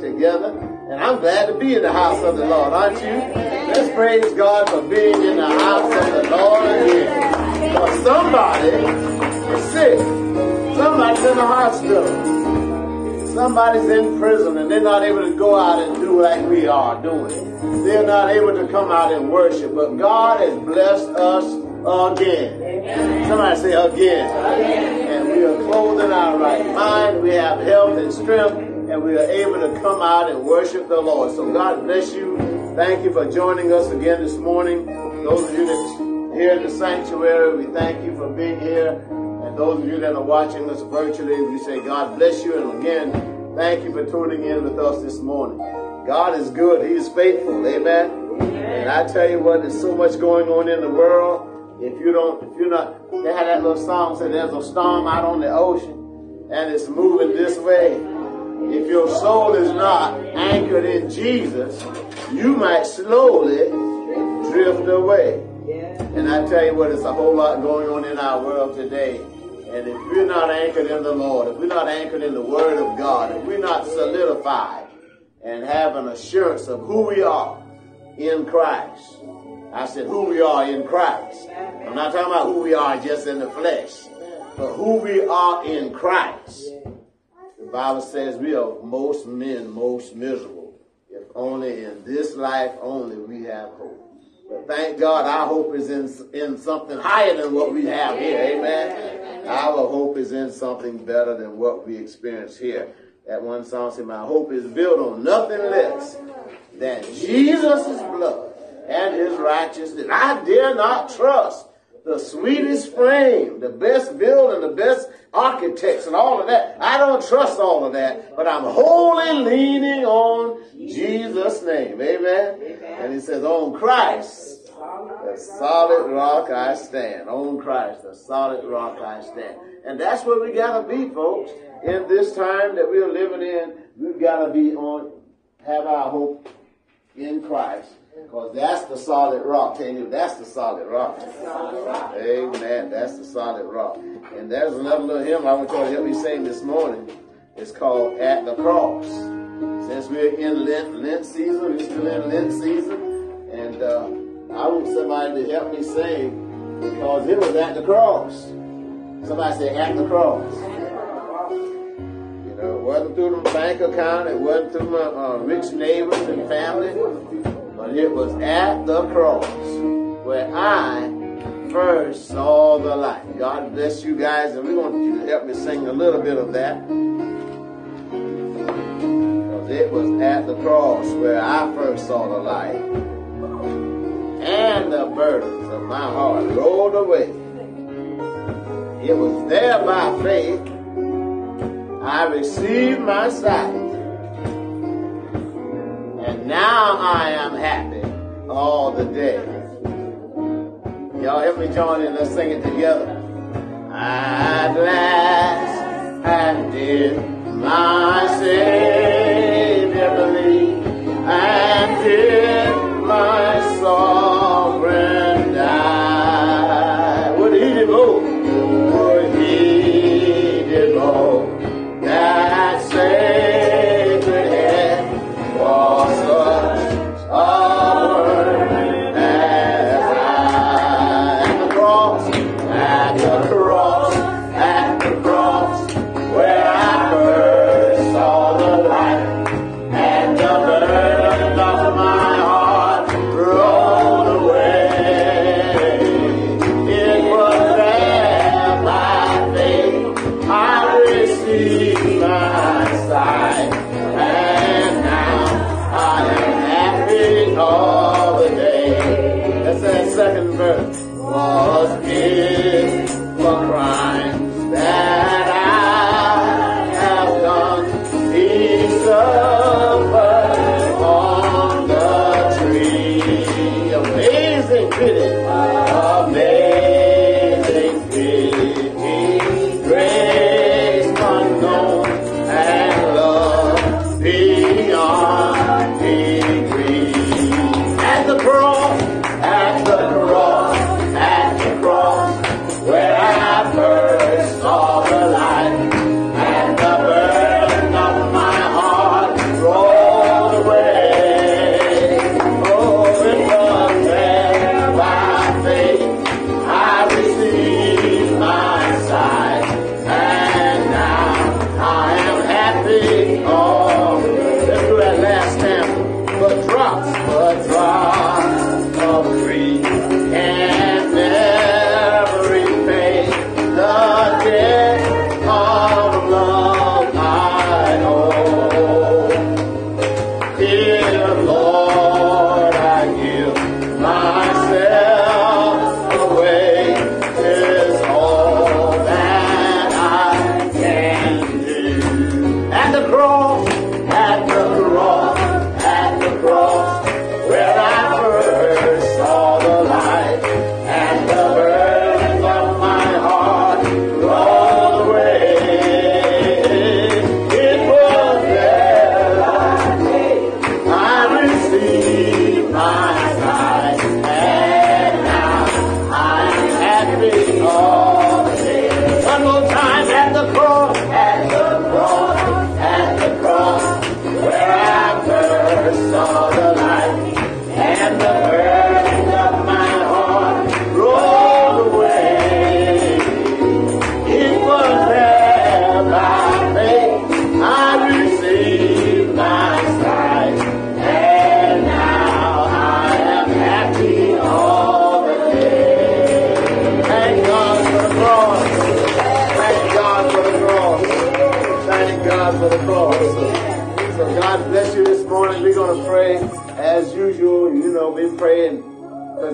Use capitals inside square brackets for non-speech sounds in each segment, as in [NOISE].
together. And I'm glad to be in the house of the Lord, aren't you? Let's praise God for being in the house of the Lord again. For somebody is sick. Somebody's in the hospital. Somebody's in prison and they're not able to go out and do like we are doing. They're not able to come out and worship. But God has blessed us again. Somebody say again. And we are clothed in our right mind. We have health and strength. And we are able to come out and worship the Lord. So God bless you. Thank you for joining us again this morning. Those of you that here in the sanctuary, we thank you for being here. And those of you that are watching us virtually, we say God bless you. And again, thank you for tuning in with us this morning. God is good. He is faithful. Amen. And I tell you what, there's so much going on in the world. If you don't, if you're not, they had that little song said there's a storm out on the ocean and it's moving this way. If your soul is not anchored in Jesus, you might slowly drift away. And I tell you what, it's a whole lot going on in our world today. And if we're not anchored in the Lord, if we're not anchored in the Word of God, if we're not solidified and have an assurance of who we are in Christ, I said who we are in Christ. I'm not talking about who we are just in the flesh, but who we are in Christ. The Bible says we are most men most miserable. If only in this life only we have hope. But thank God our hope is in, in something higher than what we have here. Amen. Our hope is in something better than what we experience here. That one song said, My hope is built on nothing less than Jesus' blood and his righteousness. I dare not trust the sweetest frame, the best building, the best architects and all of that. I don't trust all of that, but I'm wholly leaning on Jesus' name. Amen. Amen. And he says, on Christ, the solid rock I stand. On Christ, the solid rock I stand. And that's where we gotta be, folks. In this time that we're living in, we've gotta be on, have our hope in Christ. Because that's the solid rock. Tell you, that's the solid rock. Amen. That's the solid rock. And there's another little hymn I want y'all to help me sing this morning. It's called At the Cross. Since we're in Lent, Lent season, we're still in Lent season. And uh, I want somebody to help me sing because it was at the cross. Somebody say, At the cross. You know, it wasn't through the bank account, it wasn't through my uh, rich neighbors and family. It was at the cross where I first saw the light. God bless you guys, and we want you to help me sing a little bit of that. Because it was at the cross where I first saw the light. And the burdens of my heart rolled away. It was there by faith I received my sight. Now I am happy all the day. Y'all help me join in. Let's sing it together. At last, and did my Savior believe, and did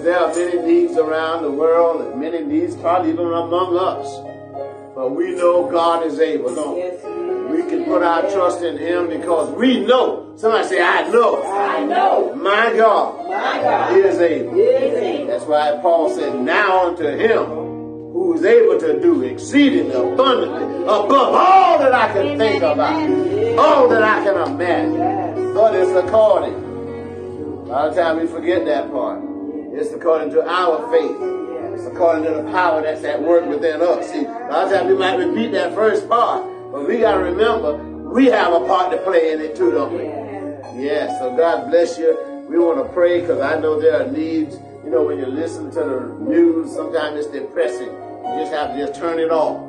there are many needs around the world and many needs probably even among us. But we know God is able, don't we? We can put our trust in Him because we know. Somebody say, I know. I know My God my God is able. is able. That's why Paul said, Now unto him who is able to do exceeding abundantly above all that I can think about, all that I can imagine. But it's according. A lot of times we forget that part. It's according to our faith. It's according to the power that's at work within us. See, a lot of times we might repeat that first part, but we got to remember we have a part to play in it too, don't we? Yeah, so God bless you. We want to pray because I know there are needs. You know, when you listen to the news, sometimes it's depressing. You just have to just turn it off.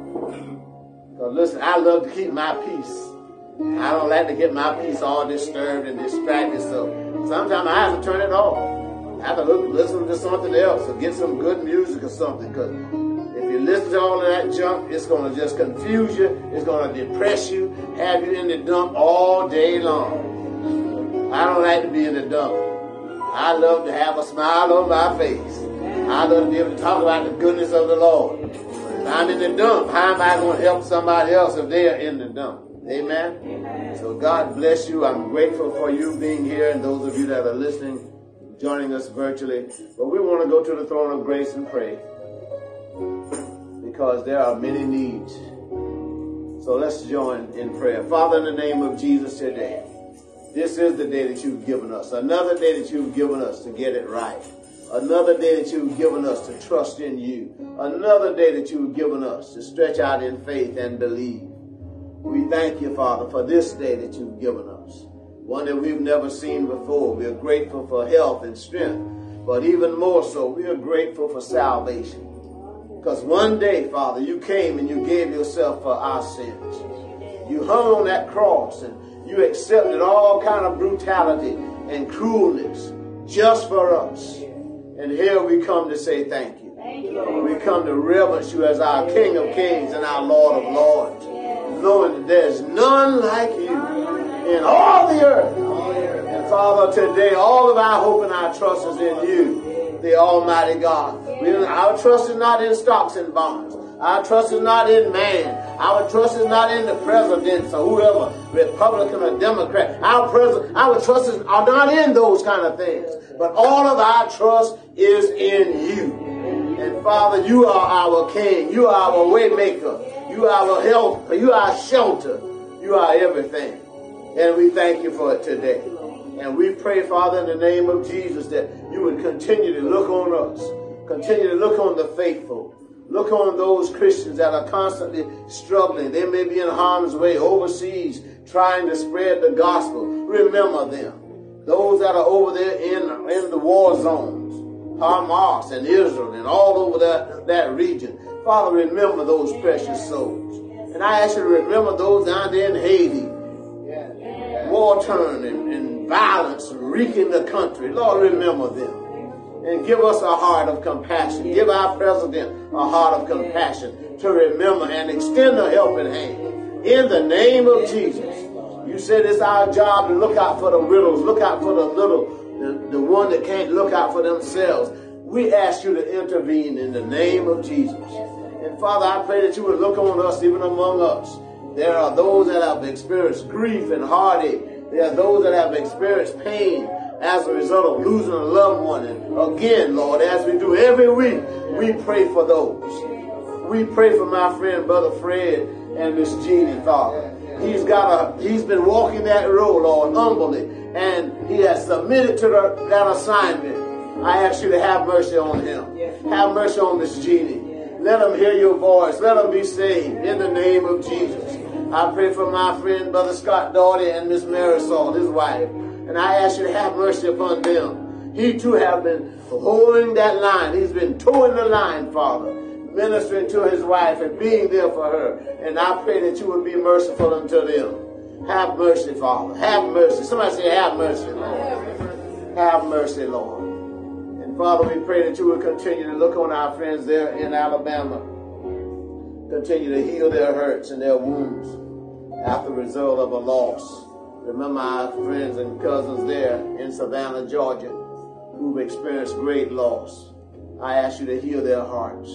Because listen, I love to keep my peace. I don't like to get my peace all disturbed and distracted. So sometimes I have to turn it off. I have to look, listen to something else or get some good music or something. Because if you listen to all of that junk, it's going to just confuse you. It's going to depress you, have you in the dump all day long. I don't like to be in the dump. I love to have a smile on my face. I love to be able to talk about the goodness of the Lord. If I'm in the dump, how am I going to help somebody else if they are in the dump? Amen? So God bless you. I'm grateful for you being here and those of you that are listening, joining us virtually. But we want to go to the throne of grace and pray because there are many needs. So let's join in prayer. Father, in the name of Jesus today, this is the day that you've given us. Another day that you've given us to get it right. Another day that you've given us to trust in you. Another day that you've given us to stretch out in faith and believe. We thank you, Father, for this day that you've given us. One that we've never seen before. We are grateful for health and strength. But even more so, we are grateful for salvation. Because one day, Father, you came and you gave yourself for our sins. You hung on that cross and you accepted all kind of brutality and cruelness just for us. And here we come to say thank you. We come to reverence you as our King of Kings and our Lord of Lords, knowing that there's none like you in all the earth. And Father, today all of our hope and our trust is in you, the Almighty God. We, our trust is not in stocks and bonds. Our trust is not in man. Our trust is not in the presidents or whoever, Republican or Democrat. Our present, our trust is, are not in those kind of things. But all of our trust is in you. And Father, you are our King. You are our waymaker. You are our help. You are our shelter. You are everything. And we thank you for it today. And we pray, Father, in the name of Jesus, that you would continue to look on us. Continue to look on the faithful. Look on those Christians that are constantly struggling. They may be in harm's way overseas trying to spread the gospel. Remember them. Those that are over there in, in the war zones, Hamas and Israel and all over that, that region. Father, remember those precious souls. And I ask you to remember those down there in Haiti. War torn and, and violence wreaking the country. Lord, remember them and give us a heart of compassion. Give our president a heart of compassion to remember and extend a helping hand. In the name of Jesus. You said it's our job to look out for the widows, look out for the little, the, the one that can't look out for themselves. We ask you to intervene in the name of Jesus. And Father, I pray that you would look on us, even among us, There are those that have experienced grief and heartache. There are those that have experienced pain as a result of losing a loved one. And again, Lord, as we do every week, we pray for those. We pray for my friend, Brother Fred, and Miss Jeannie, Father. He's got a, he's been walking that road, Lord, humbly, and he has submitted to the, that assignment. I ask you to have mercy on him. Have mercy on Miss Jeannie. Let him hear your voice. Let him be saved in the name of Jesus. I pray for my friend, Brother Scott Doherty, and Miss Marisol, his wife. And I ask you to have mercy upon them. He too have been holding that line. He's been toeing the line, Father, ministering to his wife and being there for her. And I pray that you would be merciful unto them. Have mercy, Father. Have mercy. Somebody say, have mercy, Lord. Have mercy, Lord. And Father, we pray that you would continue to look on our friends there in Alabama continue to heal their hurts and their wounds after the result of a loss. Remember our friends and cousins there in Savannah, Georgia, who've experienced great loss. I ask you to heal their hearts.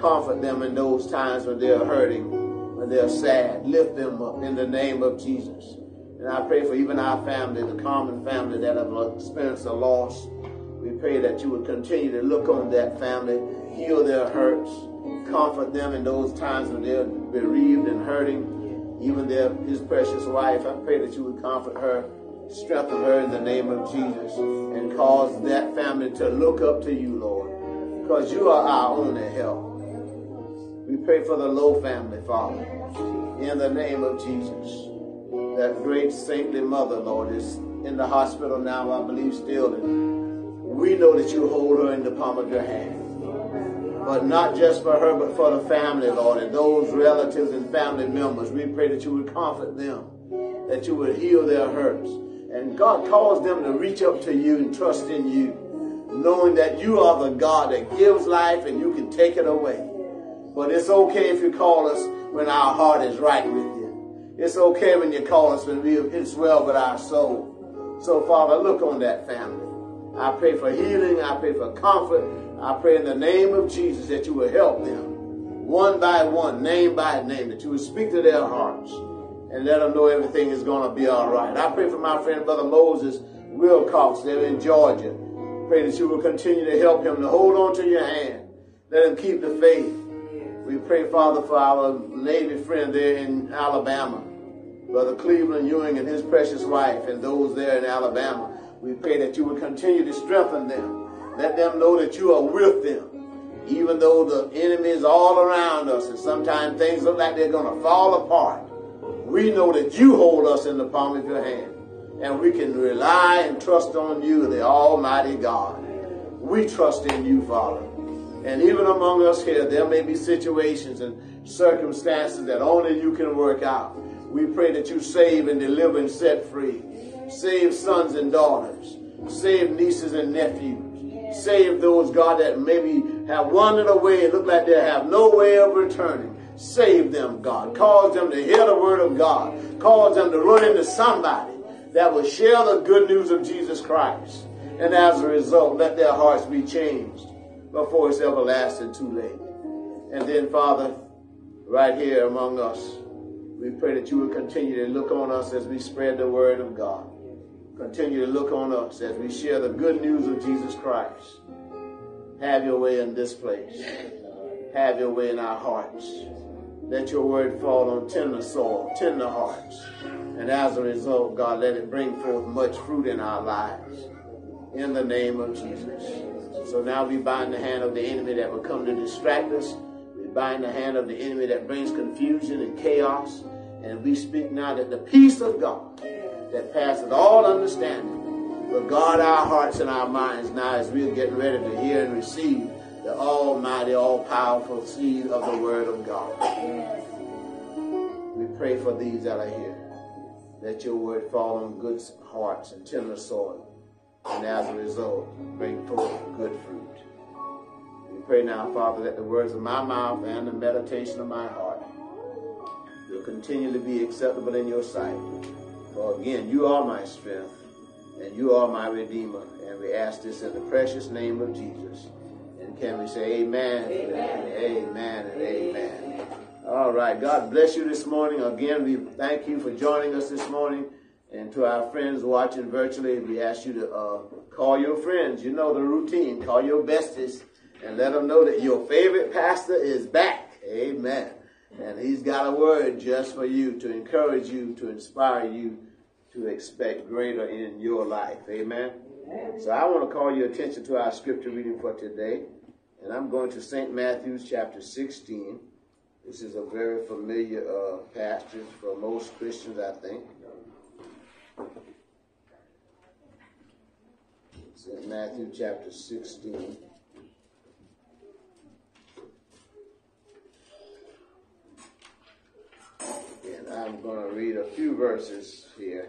Comfort them in those times when they're hurting, when they're sad. Lift them up in the name of Jesus. And I pray for even our family, the common family that have experienced a loss. We pray that you would continue to look on that family, heal their hurts, comfort them in those times when they're bereaved and hurting. Even their his precious wife, I pray that you would comfort her, strengthen her in the name of Jesus, and cause that family to look up to you, Lord, because you are our only help. We pray for the Lowe family, Father, in the name of Jesus. That great saintly mother, Lord, is in the hospital now, I believe, still. And we know that you hold her in the palm of your hand but not just for her, but for the family, Lord, and those relatives and family members. We pray that you would comfort them, that you would heal their hurts. And God calls them to reach up to you and trust in you, knowing that you are the God that gives life and you can take it away. But it's okay if you call us when our heart is right with you. It's okay when you call us when we, it's well with our soul. So, Father, look on that family. I pray for healing. I pray for comfort. I pray in the name of Jesus that you will help them one by one, name by name, that you will speak to their hearts and let them know everything is going to be all right. I pray for my friend, Brother Moses Wilcox, there in Georgia. Pray that you will continue to help him to hold on to your hand. Let him keep the faith. We pray, Father, for our Navy friend there in Alabama, Brother Cleveland Ewing and his precious wife, and those there in Alabama. We pray that you would continue to strengthen them. Let them know that you are with them. Even though the enemy is all around us and sometimes things look like they're going to fall apart, we know that you hold us in the palm of your hand. And we can rely and trust on you, the Almighty God. We trust in you, Father. And even among us here, there may be situations and circumstances that only you can work out. We pray that you save and deliver and set free. Save sons and daughters. Save nieces and nephews. Save those, God, that maybe have wandered away and look like they have no way of returning. Save them, God. Cause them to hear the word of God. Cause them to run into somebody that will share the good news of Jesus Christ. And as a result, let their hearts be changed before it's everlasting too late. And then, Father, right here among us, we pray that you will continue to look on us as we spread the word of God. Continue to look on us as we share the good news of Jesus Christ. Have your way in this place. Have your way in our hearts. Let your word fall on tender soil, tender hearts. And as a result, God, let it bring forth much fruit in our lives. In the name of Jesus. So now we bind the hand of the enemy that will come to distract us. We bind the hand of the enemy that brings confusion and chaos. And we speak now that the peace of God that passeth all understanding will guard our hearts and our minds now as we're getting ready to hear and receive the almighty, all-powerful seed of the word of God. We pray for these that are here. Let your word fall on good hearts and tender soil. And as a result, bring forth good fruit. We pray now, Father, that the words of my mouth and the meditation of my heart will continue to be acceptable in your sight. For again, you are my strength, and you are my Redeemer. And we ask this in the precious name of Jesus. And can we say amen? Amen. Amen and amen. All right. God bless you this morning. Again, we thank you for joining us this morning. And to our friends watching virtually, we ask you to uh, call your friends. You know the routine. Call your besties and let them know that your favorite pastor is back. Amen. And he's got a word just for you to encourage you, to inspire you to expect greater in your life. Amen. So I want to call your attention to our scripture reading for today. And I'm going to St. Matthew's chapter 16. This is a very familiar uh, passage for most Christians, I think. St. Matthew chapter 16. And I'm going to read a few verses here.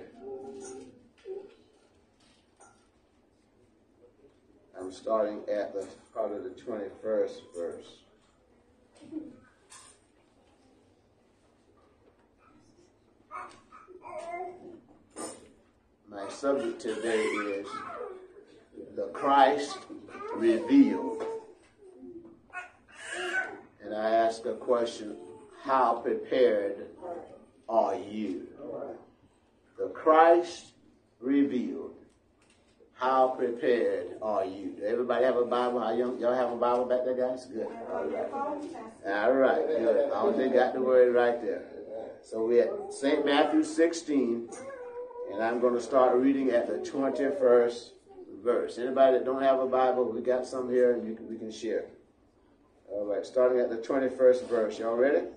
I'm starting at the probably the 21st verse. My subject today is the Christ revealed. And I ask a question how prepared are you? The Christ revealed. How prepared are you? Everybody have a Bible? How young, y'all have a Bible back there, guys? Good. All right. All right. Good. All they got the word right there. So we're at St. Matthew 16, and I'm going to start reading at the 21st verse. Anybody that don't have a Bible, we got some here, and can, we can share. All right, starting at the 21st verse. Y'all ready?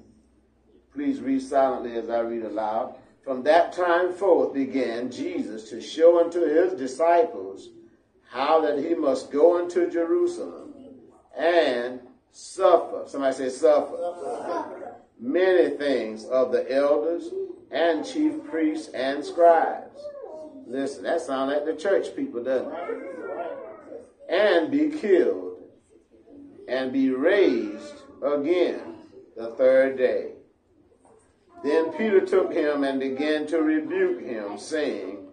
Please read silently as I read aloud. From that time forth began Jesus to show unto his disciples how that he must go into Jerusalem and suffer. Somebody say suffer. Many things of the elders and chief priests and scribes. Listen, that sounds like the church people, doesn't it? And be killed and be raised again the third day. Then Peter took him and began to rebuke him, saying,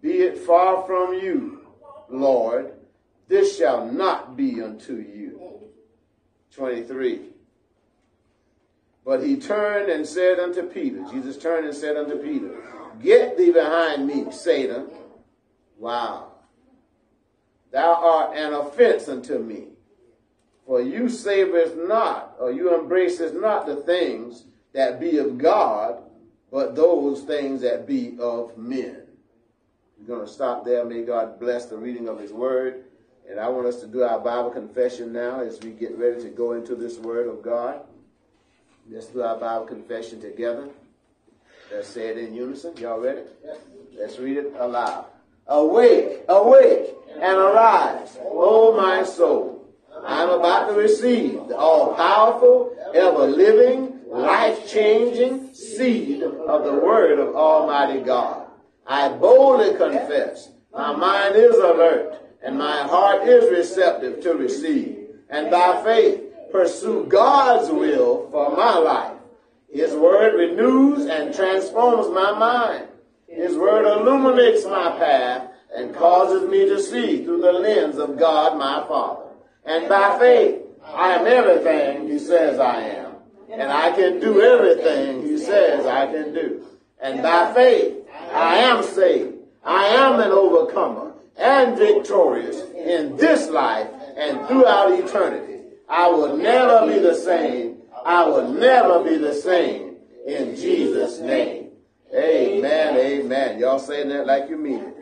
Be it far from you, Lord, this shall not be unto you. 23. But he turned and said unto Peter, Jesus turned and said unto Peter, Get thee behind me, Satan. Wow. Thou art an offense unto me. For you savorest not, or you embracest not the things that be of God, but those things that be of men. We're going to stop there. May God bless the reading of his word. And I want us to do our Bible confession now as we get ready to go into this word of God. Let's do our Bible confession together. Let's say it in unison. Y'all ready? Let's read it aloud. Awake, awake, and arise, O my soul. I'm about to receive the all powerful, ever living, life changing seed of the Word of Almighty God. I boldly confess my mind is alert and my heart is receptive to receive. And by faith, pursue God's will for my life. His Word renews and transforms my mind. His Word illuminates my path and causes me to see through the lens of God my Father. And by faith, I am everything He says I am and I can do everything he says I can do. And by faith, I am saved. I am an overcomer and victorious in this life and throughout eternity. I will never be the same. I will never be the same in Jesus' name. Amen. Amen. Y'all saying that like you mean it.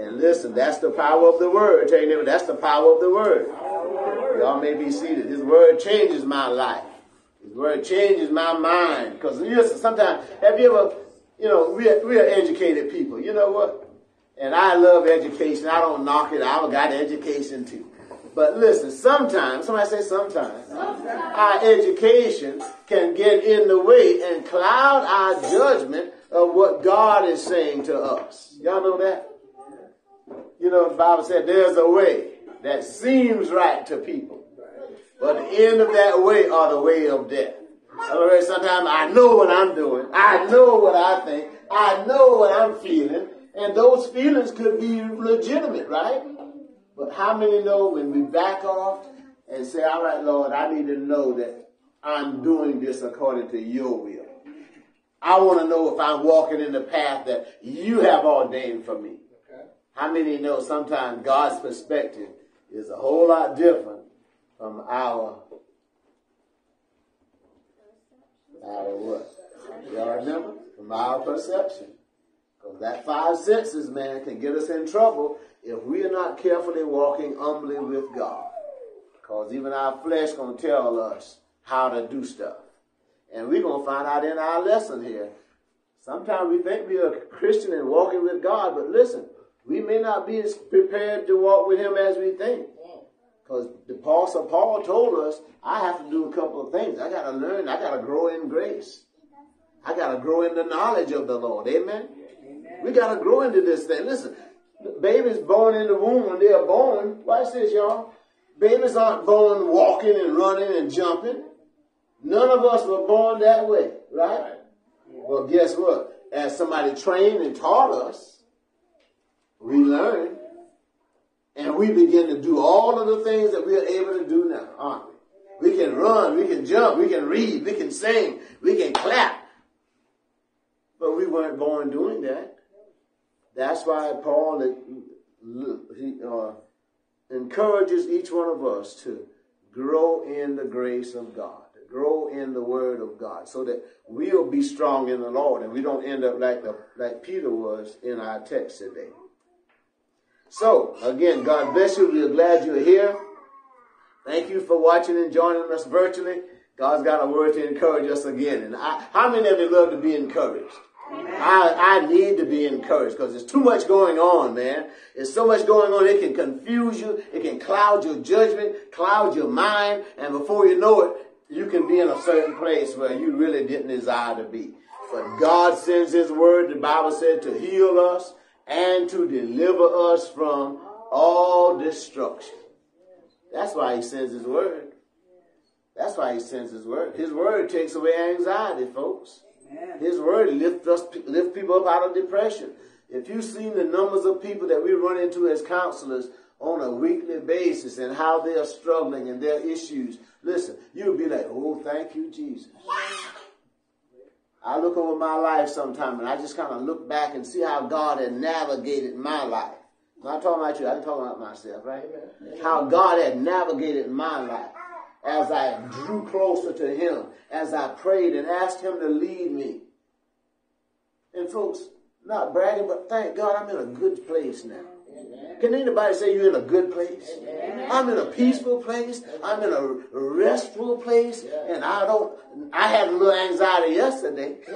And listen, that's the power of the word. Tell you, that's the power of the word. Y'all may be seated. His word changes my life. His word changes my mind. Because listen, sometimes, have you ever, you know, we are, we are educated people. You know what? And I love education. I don't knock it. I've got education too. But listen, sometimes, somebody say sometimes, sometimes, our education can get in the way and cloud our judgment of what God is saying to us. Y'all know that? You know, the Bible said there's a way that seems right to people. But the end of that way are the way of death. Otherwise, sometimes I know what I'm doing. I know what I think. I know what I'm feeling. And those feelings could be legitimate, right? But how many know when we back off and say, all right, Lord, I need to know that I'm doing this according to your will. I want to know if I'm walking in the path that you have ordained for me. Okay. How many know sometimes God's perspective is a whole lot different from our our what? Y'all remember? From our perception. Because that five senses, man, can get us in trouble if we are not carefully walking humbly with God. Because even our flesh gonna tell us how to do stuff. And we're going to find out in our lesson here. Sometimes we think we are a Christian and walking with God, but listen, we may not be as prepared to walk with Him as we think. Because the Apostle Paul told us, I have to do a couple of things. I got to learn, I got to grow in grace. I got to grow in the knowledge of the Lord. Amen? Amen. We got to grow into this thing. Listen, babies born in the womb, when they are born, watch this, y'all. Babies aren't born walking and running and jumping. None of us were born that way, right? Well, guess what? As somebody trained and taught us, we learn. And we begin to do all of the things that we are able to do now, aren't we? We can run, we can jump, we can read, we can sing, we can clap. But we weren't born doing that. That's why Paul he, uh, encourages each one of us to grow in the grace of God grow in the word of God so that we'll be strong in the Lord and we don't end up like the, like Peter was in our text today. So again, God bless you. We're glad you're here. Thank you for watching and joining us virtually. God's got a word to encourage us again. And I, how many of you love to be encouraged? I, I need to be encouraged because there's too much going on, man. There's so much going on. It can confuse you. It can cloud your judgment, cloud your mind. And before you know it, you can be in a certain place where you really didn't desire to be. But God sends His word, the Bible said, to heal us and to deliver us from all destruction. That's why He sends His word. That's why He sends His word. His word takes away anxiety, folks. His word lifts us, lift people up out of depression. If you've seen the numbers of people that we run into as counselors on a weekly basis and how they are struggling and their issues, Listen, you'll be like, oh, thank you, Jesus. I look over my life sometime and I just kind of look back and see how God had navigated my life. I'm not talking about you, I'm talking about myself, right? How God had navigated my life as I drew closer to Him, as I prayed and asked Him to lead me. And folks, not bragging, but thank God I'm in a good place now. Can anybody say you're in a good place? I'm in a peaceful place. I'm in a restful place. And I don't, I had a little anxiety yesterday. [LAUGHS]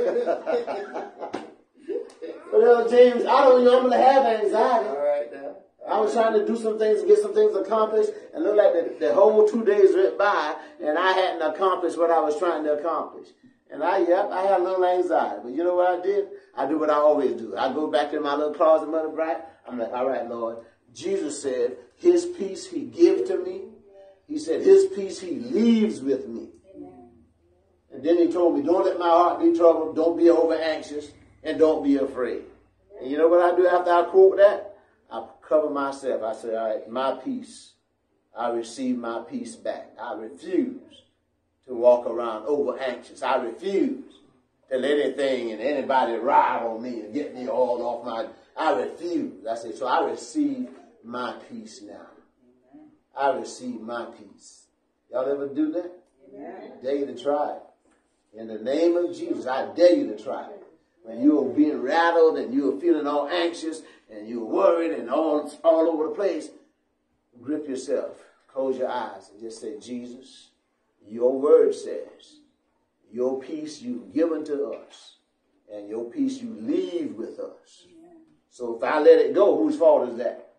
but uh, James, I don't normally have anxiety. All right now. I was trying to do some things, get some things accomplished, and look like the, the whole two days went by, and I hadn't accomplished what I was trying to accomplish. And I, yep, I had a little anxiety. But you know what I did? I do what I always do. I go back in my little closet, Mother Bright. I'm like, all right, Lord, Jesus said, His peace He give to me. He said, His peace He leaves with me. And then He told me, don't let my heart be troubled, don't be over anxious, and don't be afraid. And you know what I do after I quote that? I cover myself. I say, all right, my peace. I receive my peace back. I refuse to walk around over anxious. I refuse to let anything and anybody ride on me and get me all off my. I refuse. I say, so I receive my peace now. I receive my peace. Y'all ever do that? Amen. I dare you to try it. In the name of Jesus, I dare you to try it. When you are being rattled and you are feeling all anxious and you're worried and all, all over the place, grip yourself, close your eyes, and just say, Jesus, your word says, your peace you've given to us, and your peace you leave with us. So if I let it go, whose fault is that?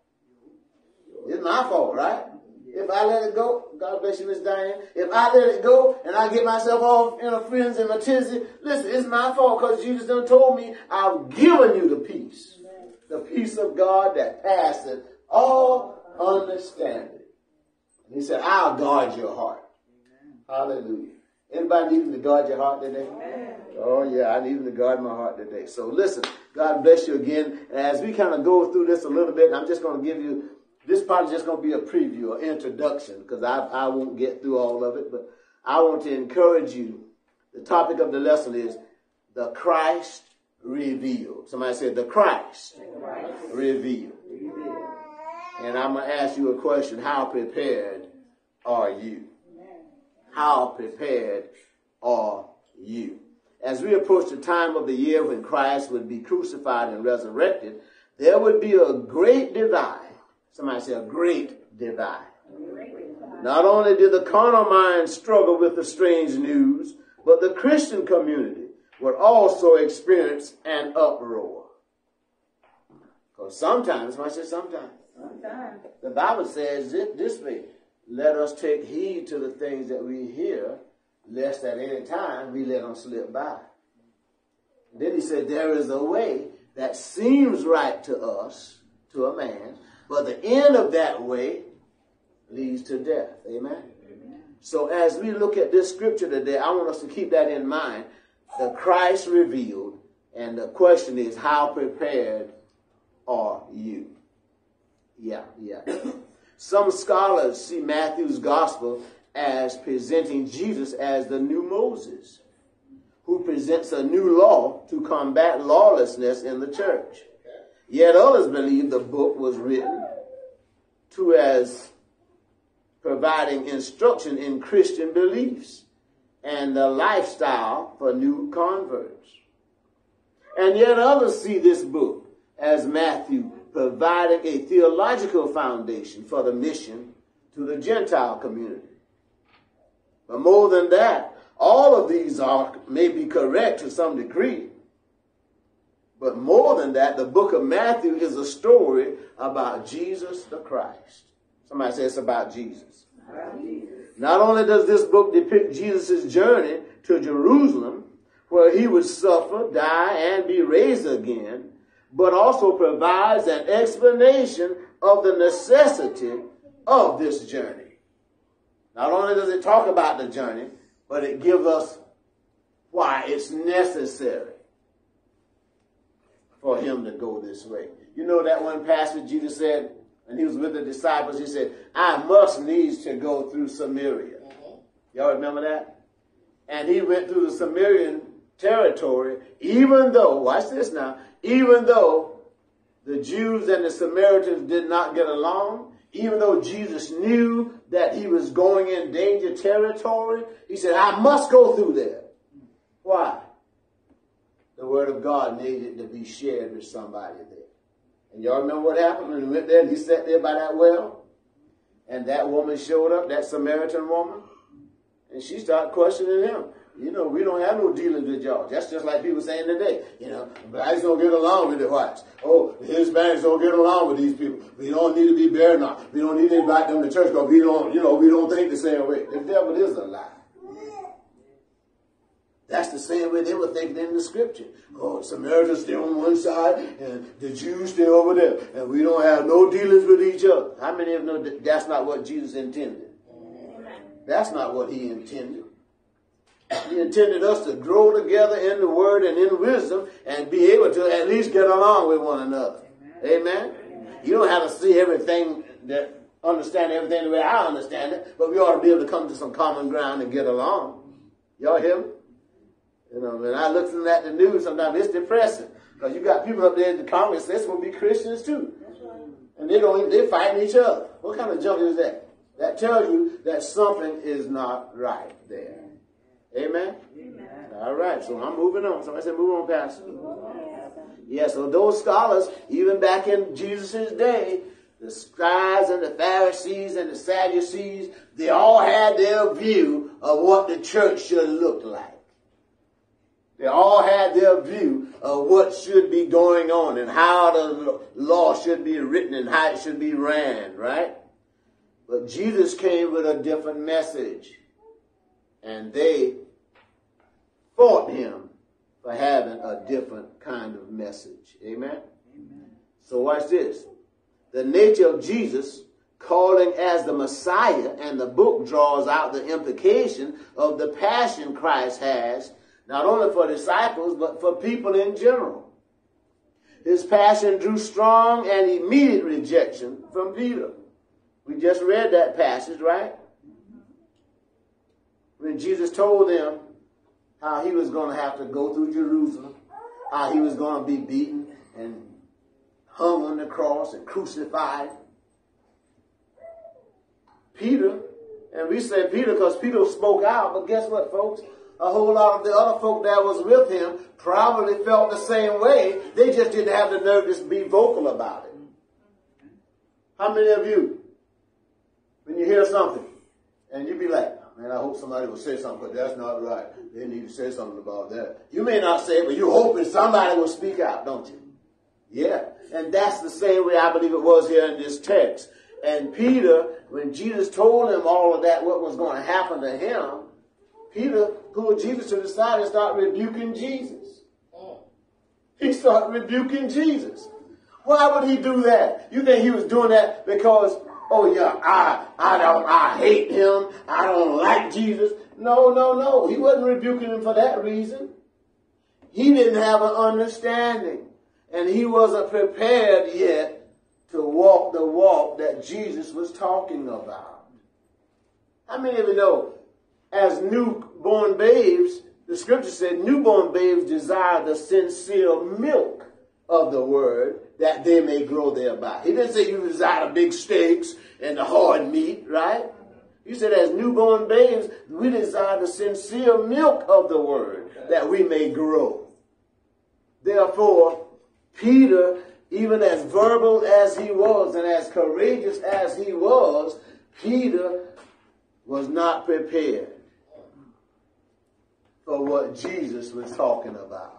It's my fault, right? If I let it go, God bless you, Miss Diane. If I let it go and I get myself off in a frenzy and a tizzy, listen, it's my fault because Jesus done told me I've given you the peace. The peace of God that passeth all understanding. he said, I'll guard your heart. Hallelujah. Anybody needing to guard your heart today? Amen. Oh yeah, I need to guard my heart today. So listen, God bless you again. And as we kind of go through this a little bit, I'm just going to give you this part is just going to be a preview, or introduction, because I, I won't get through all of it, but I want to encourage you. The topic of the lesson is the Christ revealed. Somebody said the Christ, the Christ. Revealed. revealed. And I'm going to ask you a question. How prepared are you? How prepared are you? As we approach the time of the year when Christ would be crucified and resurrected, there would be a great divide. Somebody say a great divide. Not only did the carnal mind struggle with the strange news, but the Christian community would also experience an uproar. Because sometimes, I say sometimes, sometimes, the Bible says it this way, let us take heed to the things that we hear, lest at any time we let them slip by. then he said, there is a way that seems right to us, to a man, but the end of that way leads to death. Amen? Amen? So as we look at this scripture today, I want us to keep that in mind. The Christ revealed, and the question is, how prepared are you? Yeah, yeah. Some scholars see Matthew's gospel as presenting Jesus as the new Moses, who presents a new law to combat lawlessness in the church. Yet others believe the book was written to as providing instruction in Christian beliefs and the lifestyle for new converts. And yet others see this book as Matthew providing a theological foundation for the mission to the Gentile community. But more than that, all of these are may be correct to some degree. But more than that, the book of Matthew is a story about Jesus the Christ. Somebody say it's about Jesus. Not only does this book depict Jesus' journey to Jerusalem, where he would suffer, die, and be raised again, but also provides an explanation of the necessity of this journey. Not only does it talk about the journey, but it gives us why it's necessary for him to go this way. You know that one passage Jesus said, and he was with the disciples, he said, I must needs to go through Samaria. Y'all remember that? And he went through the Samaritan territory, even though, watch this now, even though the Jews and the Samaritans did not get along, even though Jesus knew that he was going in danger territory, he said, I must go through there. Why? The word of God needed to be shared with somebody there. And y'all remember what happened when he went there and he sat there by that well? And that woman showed up, that Samaritan woman, and she started questioning him. You know, we don't have no dealings with y'all. That's just like people saying today. You know, blacks don't get along with the whites. Oh, the Hispanics don't get along with these people. We don't need to be buried now. We don't need to invite them to church because we don't, you know, we don't think the same way. The devil is a lie. That's the same way they were thinking in the scripture. Oh, Samaritans stay on one side and the Jews stay over there. And we don't have no dealings with each other. How many of you know that that's not what Jesus intended? That's not what he intended. He intended us to grow together in the word and in wisdom and be able to at least get along with one another. Amen. Amen. You don't have to see everything that understand everything the way I understand it, but we ought to be able to come to some common ground and get along. Y'all hear me? You know, when I look at the news, sometimes it's depressing because you got people up there in the Congress that's to be Christians too, and they don't they're fighting each other. What kind of junk is that? That tells you that something is not right there. Amen. Amen. All right, so I'm moving on. Somebody said, "Move on, Pastor." Yeah, so those scholars, even back in Jesus' day, the scribes and the Pharisees and the Sadducees, they all had their view of what the church should look like. They all had their view of what should be going on and how the law should be written and how it should be ran, right? But Jesus came with a different message. And they fought him for having a different kind of message. Amen? Amen? So watch this. The nature of Jesus calling as the Messiah, and the book draws out the implication of the passion Christ has not only for disciples, but for people in general. His passion drew strong and immediate rejection from Peter. We just read that passage, right? when Jesus told them how he was going to have to go through Jerusalem, how he was going to be beaten and hung on the cross and crucified. Peter, and we say Peter because Peter spoke out, but guess what, folks? A whole lot of the other folk that was with him probably felt the same way. They just didn't have the nerve to be vocal about it. How many of you, when you hear something, and you be like, man, I hope somebody will say something, but that's not right. They need to say something about that. You may not say it, but you're hoping somebody will speak out, don't you? Yeah. And that's the same way I believe it was here in this text. And Peter, when Jesus told him all of that, what was going to happen to him, Peter pulled Jesus to the side and started rebuking Jesus. He started rebuking Jesus. Why would he do that? You think he was doing that because, oh yeah, I, I don't, I hate him. I don't like Jesus. No, no, no. He wasn't rebuking him for that reason. He didn't have an understanding and he wasn't prepared yet to walk the walk that Jesus was talking about. How many of you know, as newborn babes, the scripture said newborn babes desire the sincere milk of the word that they may grow thereby. He didn't say you desire big steaks and the hard meat, right? He said, as newborn babes, we desire the sincere milk of the word that we may grow. Therefore, Peter, even as verbal as he was and as courageous as he was, Peter was not prepared for what Jesus was talking about.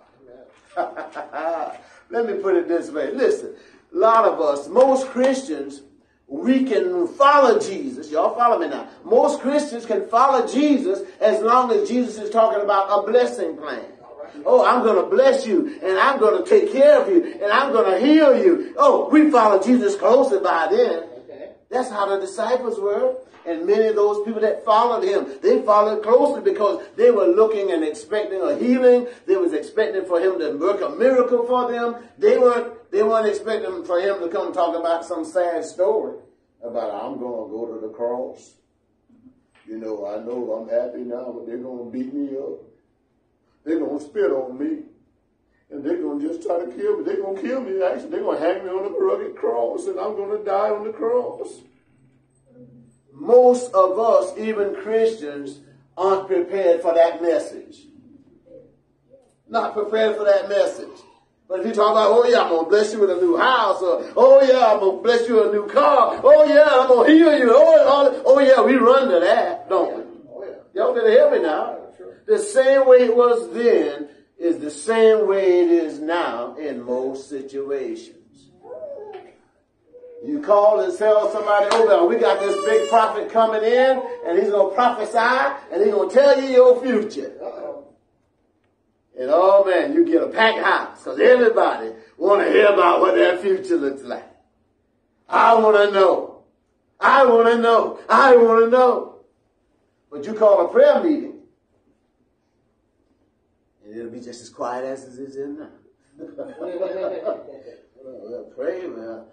[LAUGHS] Let me put it this way. Listen, a lot of us, most Christians, we can follow Jesus. Y'all follow me now. Most Christians can follow Jesus as long as Jesus is talking about a blessing plan. Oh, I'm going to bless you and I'm going to take care of you and I'm going to heal you. Oh, we follow Jesus closely by then. That's how the disciples were. And many of those people that followed him, they followed closely because they were looking and expecting a healing. They was expecting for him to work a miracle for them. They weren't, they weren't expecting for him to come talk about some sad story about I'm going to go to the cross. You know, I know I'm happy now, but they're going to beat me up. They're going to spit on me. And they're going to just try to kill me. They're going to kill me. Actually, they're going to hang me on a rugged cross, and I'm going to die on the cross most of us, even Christians, aren't prepared for that message. Not prepared for that message. But if you talk about, oh yeah, I'm gonna bless you with a new house, or oh yeah, I'm gonna bless you with a new car, oh yeah, I'm gonna heal you, oh, oh yeah, we run to that, don't we? Oh, yeah. Y'all better hear me now. The same way it was then is the same way it is now in most situations. You call and tell somebody, oh, well, we got this big prophet coming in, and he's going to prophesy, and he's going to tell you your future. And oh man, you get a packed house, because everybody want to hear about what their future looks like. I want to know. I want to know. I want to know. But you call a prayer meeting, it'll be just as quiet as it is in now. [LAUGHS] well, pray, man.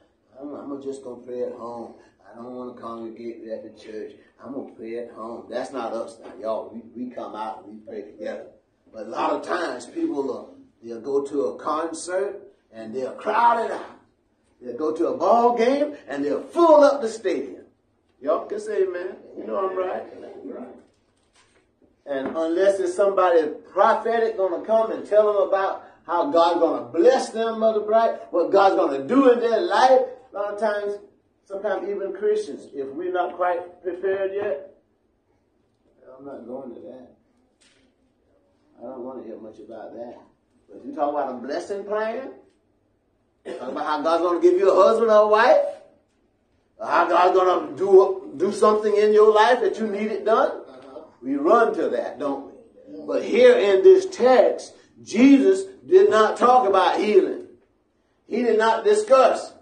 I'm, I'm just going to pray at home. I don't want to congregate at the church. I'm going to pray at home. That's not us now, y'all. We, we come out and we pray together. But a lot of times people will they'll go to a concert and they'll crowd it out. They'll go to a ball game and they'll fill up the stadium. Y'all can say amen. You know I'm right. [LAUGHS] And unless it's somebody prophetic going to come and tell them about how God's going to bless them, Mother Bright, what God's going to do in their life, a lot of times, sometimes even Christians, if we're not quite prepared yet, I'm not going to that. I don't want to hear much about that. But you talk about a blessing plan, talk about how God's going to give you a husband or a wife, how God's going to do, do something in your life that you need it done, we run to that, don't we? But here in this text, Jesus did not talk about healing. He did not discuss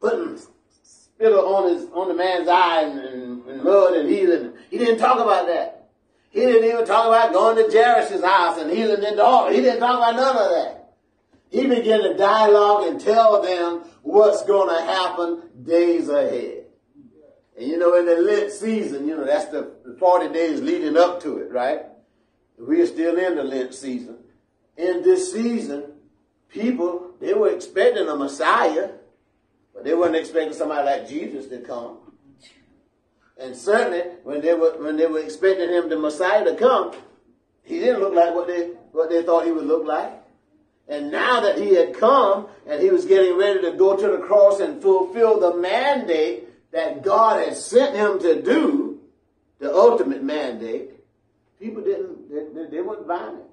putting spittle on his on the man's eye and, and, and mud and healing. He didn't talk about that. He didn't even talk about going to Jairus' house and healing their daughter. He didn't talk about none of that. He began to dialogue and tell them what's going to happen days ahead. And you know, in the Lent season, you know, that's the the 40 days leading up to it, right? We are still in the Lent season. In this season, people, they were expecting a Messiah, but they weren't expecting somebody like Jesus to come. And certainly, when they were when they were expecting him, the Messiah, to come, he didn't look like what they what they thought he would look like. And now that he had come and he was getting ready to go to the cross and fulfill the mandate that God had sent him to do, the ultimate mandate, people didn't, they, they weren't buying it.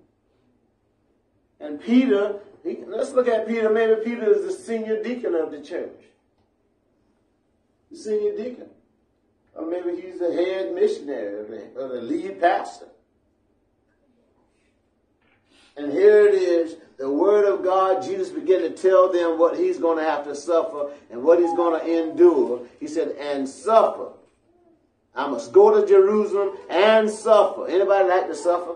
And Peter, he, let's look at Peter. Maybe Peter is the senior deacon of the church. The senior deacon. Or maybe he's the head missionary or the, or the lead pastor. And here it is, the word of God, Jesus began to tell them what he's going to have to suffer and what he's going to endure. He said, and suffer. I must go to Jerusalem and suffer. Anybody like to suffer?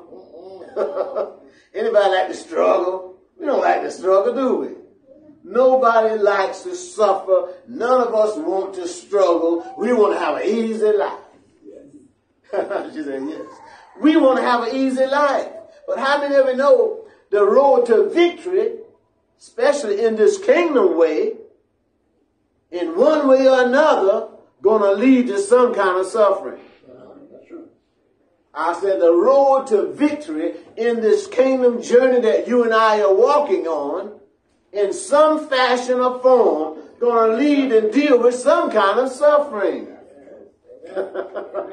[LAUGHS] Anybody like to struggle? We don't like to struggle, do we? Nobody likes to suffer. None of us want to struggle. We want to have an easy life. [LAUGHS] she said, yes. We want to have an easy life. But how many of you know the road to victory, especially in this kingdom way, in one way or another, going to lead to some kind of suffering? I said the road to victory in this kingdom journey that you and I are walking on, in some fashion or form, going to lead and deal with some kind of suffering. [LAUGHS]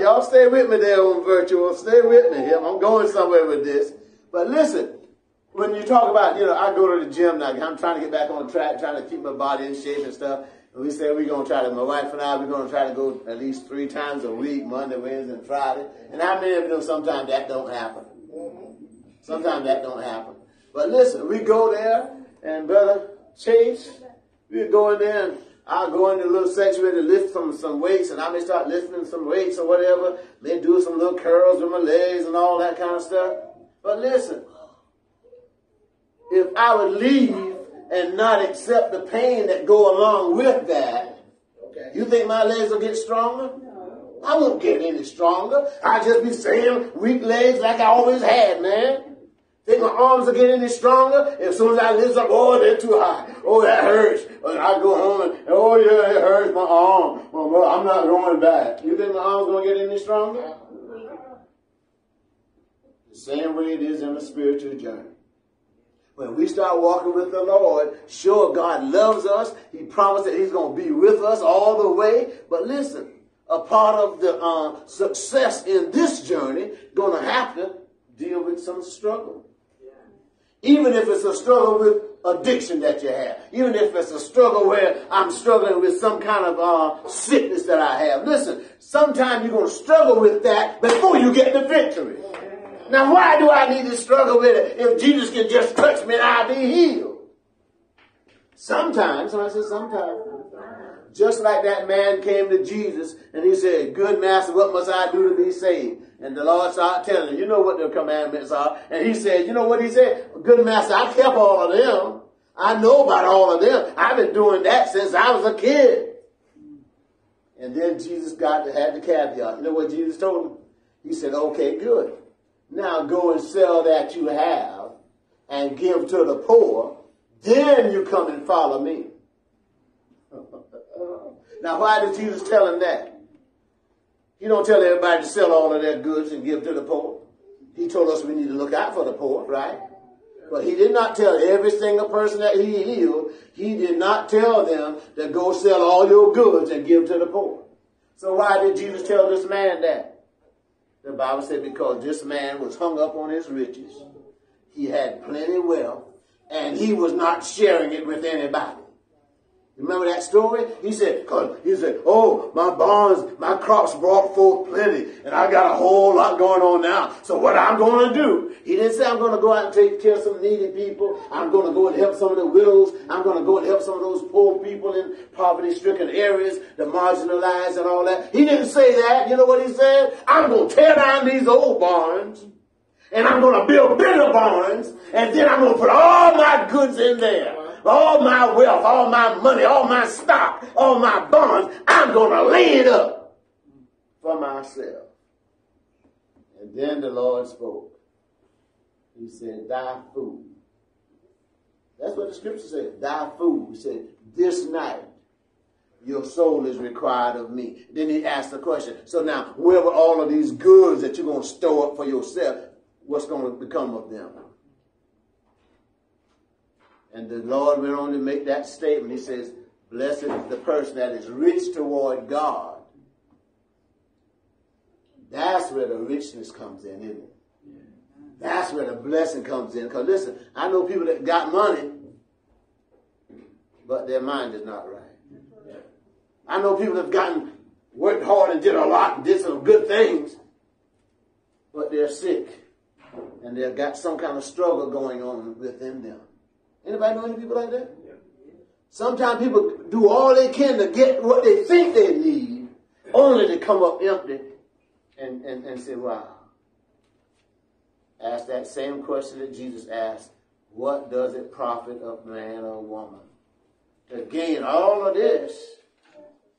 y'all stay with me there on virtual. Stay with me here. I'm going somewhere with this. But listen, when you talk about, you know, I go to the gym now. I'm trying to get back on track, trying to keep my body in shape and stuff. And we said we're going to try to, my wife and I, we're going to try to go at least three times a week, Monday, Wednesday, and Friday. And how many of you know sometimes that don't happen? Sometimes that don't happen. But listen, we go there, and Brother Chase, we go in there, and I'll go in the little section where they lift some, some weights, and I may start lifting some weights or whatever. May do some little curls with my legs and all that kind of stuff. But listen, if I would leave and not accept the pain that go along with that, okay. you think my legs will get stronger? No. I won't get any stronger. I'll just be saying weak legs like I always had, man. Think my arms are getting any stronger? As soon as I lift up, oh, they're too high. Oh, that hurts. And I go home and, oh, yeah, it hurts my arm. Well, I'm not going back. You think my arm's going to get any stronger? The same way it is in a spiritual journey. When we start walking with the Lord, sure, God loves us. He promised that He's going to be with us all the way. But listen, a part of the uh, success in this journey going to have to deal with some struggle. Even if it's a struggle with addiction that you have. Even if it's a struggle where I'm struggling with some kind of uh, sickness that I have. Listen, sometimes you're going to struggle with that before you get the victory. Now, why do I need to struggle with it if Jesus can just touch me and I'll be healed? Sometimes, and I said sometimes, just like that man came to Jesus and he said, Good master, what must I do to be saved? And the Lord started telling him, You know what the commandments are. And he said, You know what he said? Good master, I kept all of them. I know about all of them. I've been doing that since I was a kid. And then Jesus got to had the caveat. You know what Jesus told him? He said, Okay, good. Now go and sell that you have and give to the poor. Then you come and follow me. Now, why did Jesus tell him that? He don't tell everybody to sell all of their goods and give to the poor. He told us we need to look out for the poor, right? But he did not tell every single person that he healed, he did not tell them to go sell all your goods and give to the poor. So why did Jesus tell this man that? The Bible said because this man was hung up on his riches. He had plenty wealth and he was not sharing it with anybody. Remember that story? He said, he said, oh, my barns, my crops brought forth plenty, and I got a whole lot going on now. So what I'm going to do? He didn't say I'm going to go out and take care of some needy people. I'm going to go and help some of the widows. I'm going to go and help some of those poor people in poverty-stricken areas, the marginalized and all that. He didn't say that. You know what he said? I'm going to tear down these old barns, and I'm going to build bigger barns, and then I'm going to put all my goods in there. All my wealth, all my money, all my stock, all my bonds, I'm going to lay it up for myself. And then the Lord spoke. He said, Thy food. That's what the scripture said. Thy food. He said, This night your soul is required of me. Then he asked the question. So now, wherever all of these goods that you're going to store up for yourself, what's going to become of them? And the Lord went on to make that statement. He says, Blessed is the person that is rich toward God. That's where the richness comes in, isn't it? That's where the blessing comes in. Because listen, I know people that got money, but their mind is not right. I know people that have gotten worked hard and did a lot and did some good things, but they're sick and they've got some kind of struggle going on within them. Anybody know any people like that? Sometimes people do all they can to get what they think they need, only to come up empty and, and, and say, wow. Ask that same question that Jesus asked, what does it profit of man or woman to gain all of this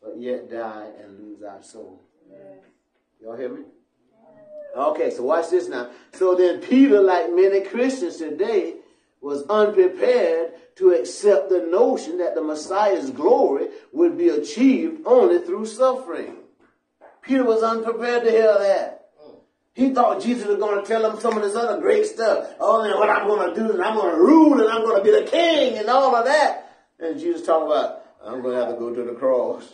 but yet die and lose our soul. Y'all hear me? Okay, so watch this now. So then Peter, like many Christians today, was unprepared to accept the notion that the Messiah's glory would be achieved only through suffering. Peter was unprepared to hear that. He thought Jesus was going to tell him some of this other great stuff. Oh, and what I'm going to do, and I'm going to rule, and I'm going to be the king, and all of that. And Jesus talking about, I'm going to have to go to the cross.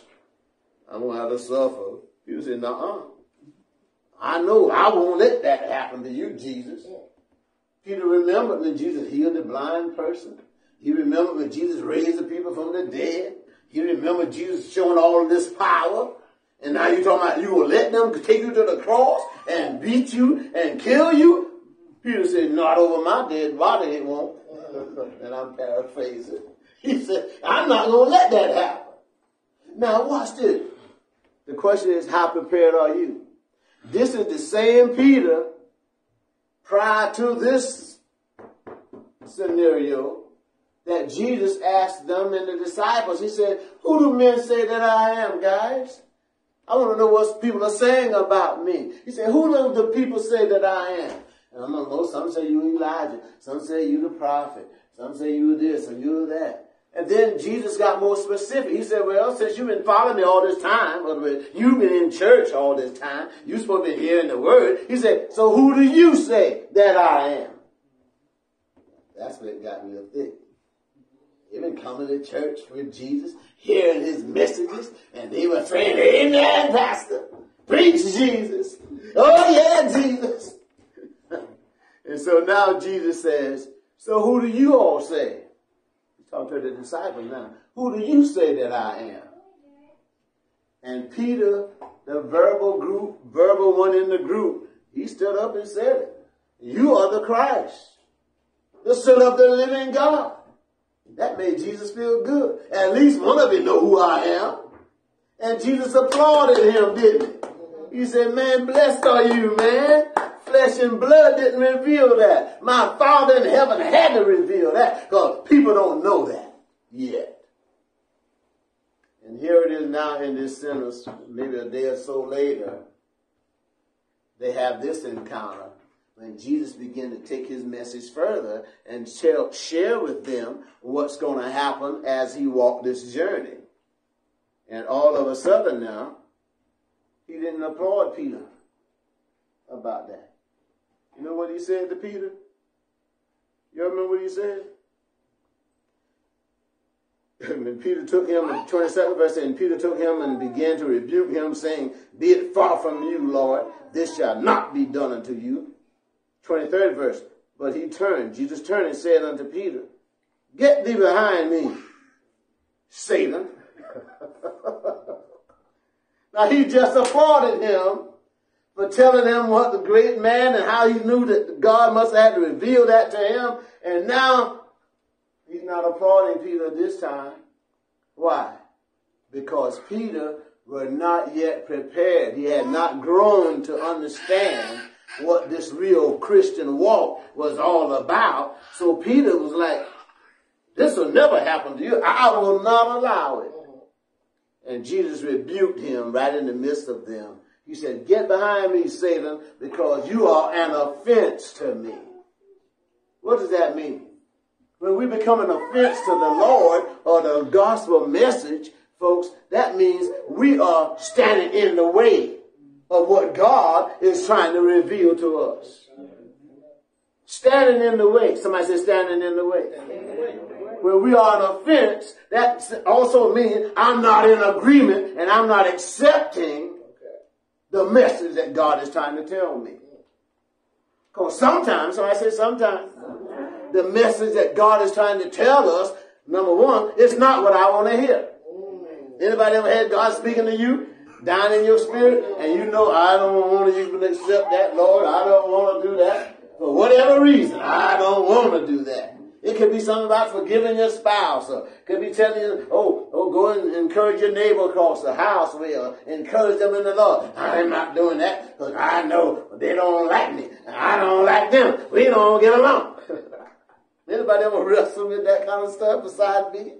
I'm going to have to suffer. You say, nah, I know I won't let that happen to you, Jesus. Peter remembered when Jesus healed the blind person. He remembered when Jesus raised the people from the dead. He remembered Jesus showing all of this power. And now you're talking about you will let them take you to the cross and beat you and kill you? Peter said, not over my dead body it won't. [LAUGHS] and I'm paraphrasing. He said, I'm not going to let that happen. Now watch this. The question is, how prepared are you? This is the same Peter prior to this scenario that Jesus asked them and the disciples. He said, Who do men say that I am, guys? I want to know what people are saying about me. He said, Who do the people say that I am? And I'm going to know some say you Elijah, some say you're the prophet, some say you're this or you're that. And then Jesus got more specific. He said, well, since you've been following me all this time, you've been in church all this time, you're supposed to be hearing the word. He said, so who do you say that I am? That's what got me a thick. Been coming to church with Jesus, hearing his messages, and they were saying, Amen, Pastor. Preach Jesus. Oh yeah, Jesus. [LAUGHS] and so now Jesus says, so who do you all say? Talk to the disciples now. Who do you say that I am? And Peter, the verbal group, verbal one in the group, he stood up and said it. You are the Christ, the Son of the living God. That made Jesus feel good. At least one of you know who I am. And Jesus applauded him, didn't he? He said, man, blessed are you, man. Flesh and blood didn't reveal that. My Father in heaven had to reveal that because people don't know that yet. And here it is now in this sentence, maybe a day or so later, they have this encounter when Jesus began to take his message further and share, share with them what's going to happen as he walked this journey. And all of a sudden now, he didn't applaud Peter about that. You know what he said to Peter? You remember what he said? [LAUGHS] And Peter took him, in 27th verse, and Peter took him and began to rebuke him, saying, Be it far from you, Lord, this shall not be done unto you. 23rd verse, but he turned, Jesus turned and said unto Peter, Get thee behind me, Satan. [LAUGHS] now he just applauded him for telling him what the great man and how he knew that God must have had to reveal that to him. And now he's not applauding Peter this time. Why? Because Peter was not yet prepared. He had not grown to understand what this real Christian walk was all about. So Peter was like, This will never happen to you. I will not allow it. And Jesus rebuked him right in the midst of them. He said, Get behind me, Satan, because you are an offense to me. What does that mean? When we become an offense to the Lord or the gospel message, folks, that means we are standing in the way of what God is trying to reveal to us. Standing in the way. Somebody says standing in the way. When we are an offense, that also means I'm not in agreement and I'm not accepting the message that God is trying to tell me. Because sometimes, so I say sometimes, the message that God is trying to tell us, number one, it's not what I want to hear. Anybody ever had God speaking to you down in your spirit and you know I don't want to even accept that, Lord. I don't want to do that. For whatever reason, I don't want to do that. It could be something about forgiving your spouse, or it could be telling you, oh, oh, go and encourage your neighbor across the house, or encourage them in the Lord. I'm not doing that because I know they don't like me, and I don't like them. We don't get along. [LAUGHS] Anybody ever wrestle with that kind of stuff besides me?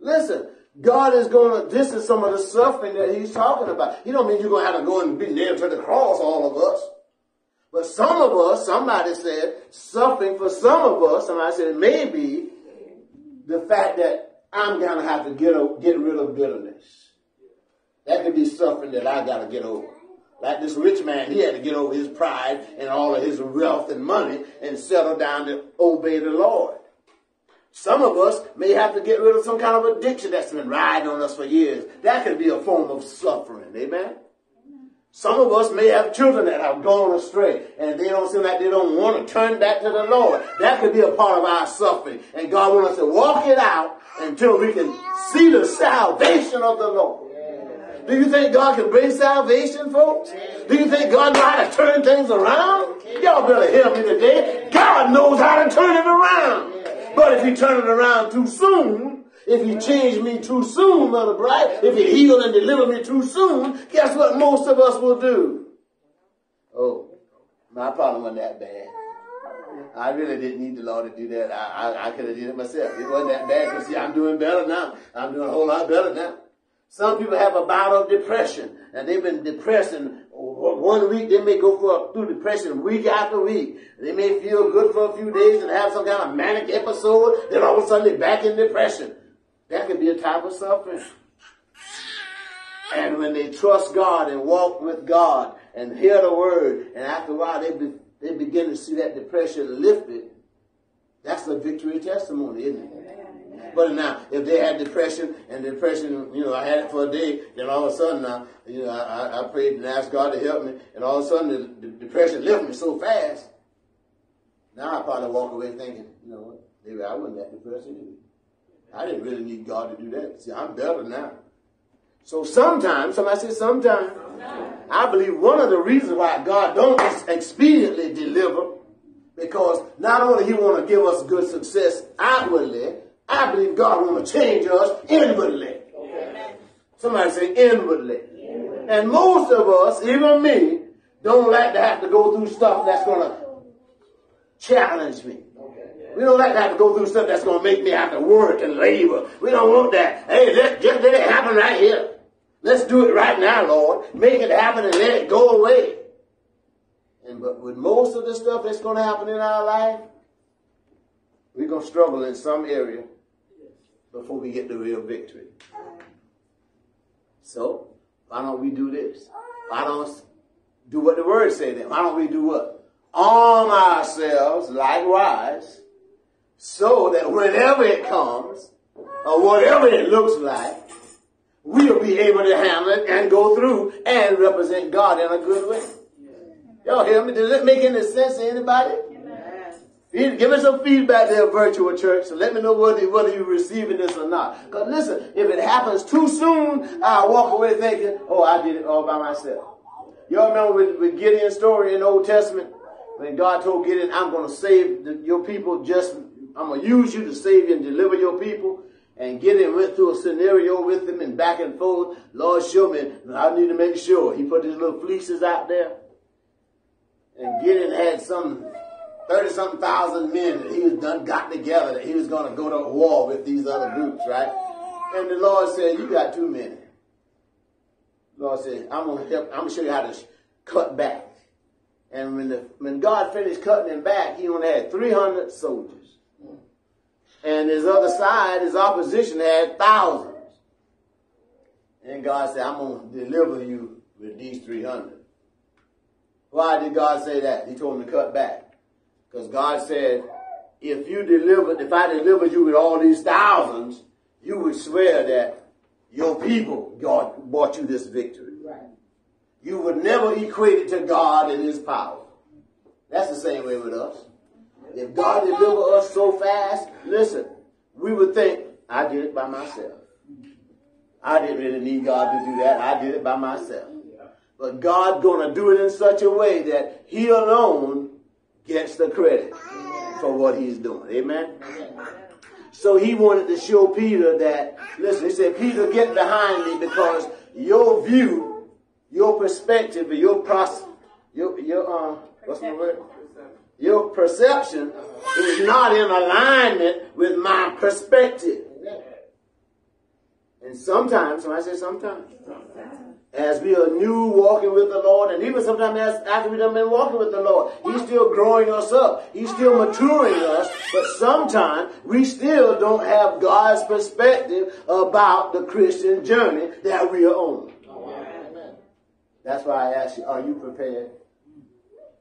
Listen, God is going to, this is some of the suffering that he's talking about. He don't mean you're going to have to go and be nailed to the cross, all of us. But some of us, somebody said, suffering for some of us, somebody said, maybe the fact that I'm going to have to get, get rid of bitterness. That could be suffering that I got to get over. Like this rich man, he had to get over his pride and all of his wealth and money and settle down to obey the Lord. Some of us may have to get rid of some kind of addiction that's been riding on us for years. That could be a form of suffering. Amen? Some of us may have children that have gone astray and they don't seem like they don't want to turn back to the Lord. That could be a part of our suffering. And God wants us to walk it out until we can see the salvation of the Lord. Do you think God can bring salvation, folks? Do you think God knows how to turn things around? Y'all better hear me today. God knows how to turn it around. But if he turn it around too soon, if he change me too soon, Mother Bright, if he heal and deliver me too soon, guess what most of us will do? Oh, my problem wasn't that bad. I really didn't need the Lord to do that. I, I, I could have did it myself. It wasn't that bad because see, I'm doing better now. I'm doing a whole lot better now. Some people have a bout of depression, and they've been depressed, and one week they may go for, through depression week after week. They may feel good for a few days and have some kind of manic episode, then all of a sudden they're back in depression. That could be a type of suffering. And when they trust God and walk with God and hear the word, and after a while they, be, they begin to see that depression lifted, that's a victory testimony, isn't it? But now, if they had depression and depression, you know, I had it for a day, then all of a sudden now, you know, I, I prayed and asked God to help me, and all of a sudden the, the depression left me so fast. Now I probably walk away thinking, you know what, maybe I wasn't that depressed anyway. I didn't really need God to do that. See, I'm better now. So sometimes, somebody says sometimes, I believe one of the reasons why God don't expediently deliver, because not only He want to give us good success outwardly, I believe God want to change us inwardly. Somebody say inwardly. And most of us, even me, don't like to have to go through stuff that's going to challenge me. We don't like to have to go through stuff that's going to make me have to work and labor. We don't want that. Hey, let, just let it happen right here. Let's do it right now, Lord. Make it happen and let it go away. And but with most of the stuff that's going to happen in our life, we're going to struggle in some area before we get the real victory. So, why don't we do this? Why don't do what the word says then? Why don't we do what? Arm ourselves likewise so that whenever it comes, or whatever it looks like, we'll be able to handle it and go through and represent God in a good way. Y'all hear me? Does it make any sense to anybody? Give me some feedback there, virtual church, so let me know whether, whether you're receiving this or not. Because listen, if it happens too soon, I'll walk away thinking, oh, I did it all by myself. Y'all remember with, with Gideon's story in the Old Testament? When God told Gideon, I'm going to save the, your people just, I'm to use you to save and deliver your people. And Gideon went through a scenario with him and back and forth. Lord, show me. I need to make sure. He put his little fleeces out there. And Gideon had some 30 something thousand men that he was done got together that he was going to go to war with these other groups, right? And the Lord said, You got too many. The Lord said, I'm going to help, I'm going to show you how to cut back. And when, the, when God finished cutting him back, he only had 300 soldiers. And his other side, his opposition, had thousands. And God said, I'm going to deliver you with these 300. Why did God say that? He told him to cut back. Because God said, if you delivered, if I delivered you with all these thousands, you would swear that your people God brought you this victory. Right. You would never equate it to God and his power. That's the same way with us. If God deliver us so fast, listen, we would think, I did it by myself. I didn't really need God to do that. I did it by myself. But God gonna do it in such a way that He alone gets the credit for what He's doing. Amen. So He wanted to show Peter that. Listen, He said, Peter, get behind me because your view, your perspective, your process, your your uh, what's the word? Your perception is not in alignment with my perspective. And sometimes, when I say sometimes, as we are new walking with the Lord, and even sometimes as, after we have been walking with the Lord, He's still growing us up. He's still maturing us, but sometimes we still don't have God's perspective about the Christian journey that we are on. That's why I ask you, are you prepared?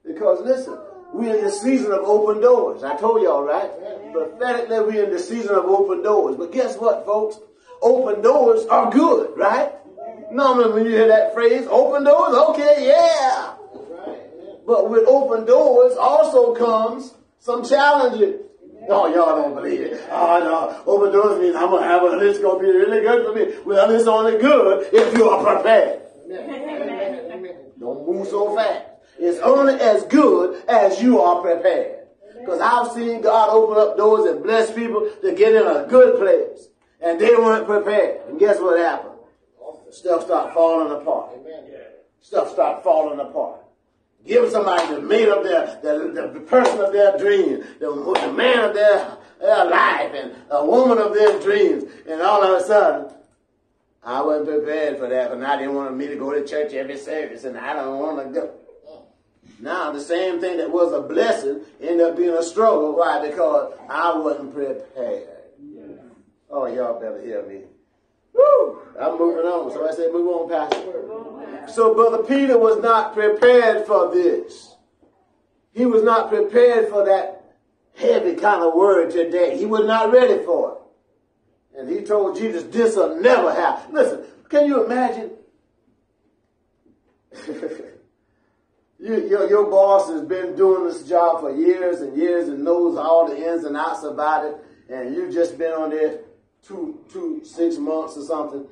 Because listen, we're in the season of open doors. I told y'all, right? Prophetically, we're in the season of open doors. But guess what, folks? Open doors are good, right? Normally, when you hear that phrase, open doors, okay, yeah. But with open doors also comes some challenges. Oh, y'all don't believe it. Oh, no. Open doors means I'm going to have a, it's going to be really good for me. Well, it's only good if you are prepared. Don't move so fast. It's only as good as you are prepared. Because I've seen God open up doors and bless people to get in a good place. And they weren't prepared. And guess what happened? Stuff start falling apart. Stuff start falling apart. Give somebody the mate of their, the, the person of their dreams, the, the man of their, their life, and a woman of their dreams. And all of a sudden, I wasn't prepared for that, and I didn't want me to go to church every service, and I don't want to go. Now, the same thing that was a blessing ended up being a struggle. Why? Because I wasn't prepared. Oh, y'all better hear me. Woo! I'm moving on. So I said, move on, Pastor. So Brother Peter was not prepared for this. He was not prepared for that heavy kind of word today. He was not ready for it. And he told Jesus, this will never happen. Listen, can you imagine? [LAUGHS] you, your, your boss has been doing this job for years and years and knows all the ins and outs about it. And you've just been on there two, two, six months or something.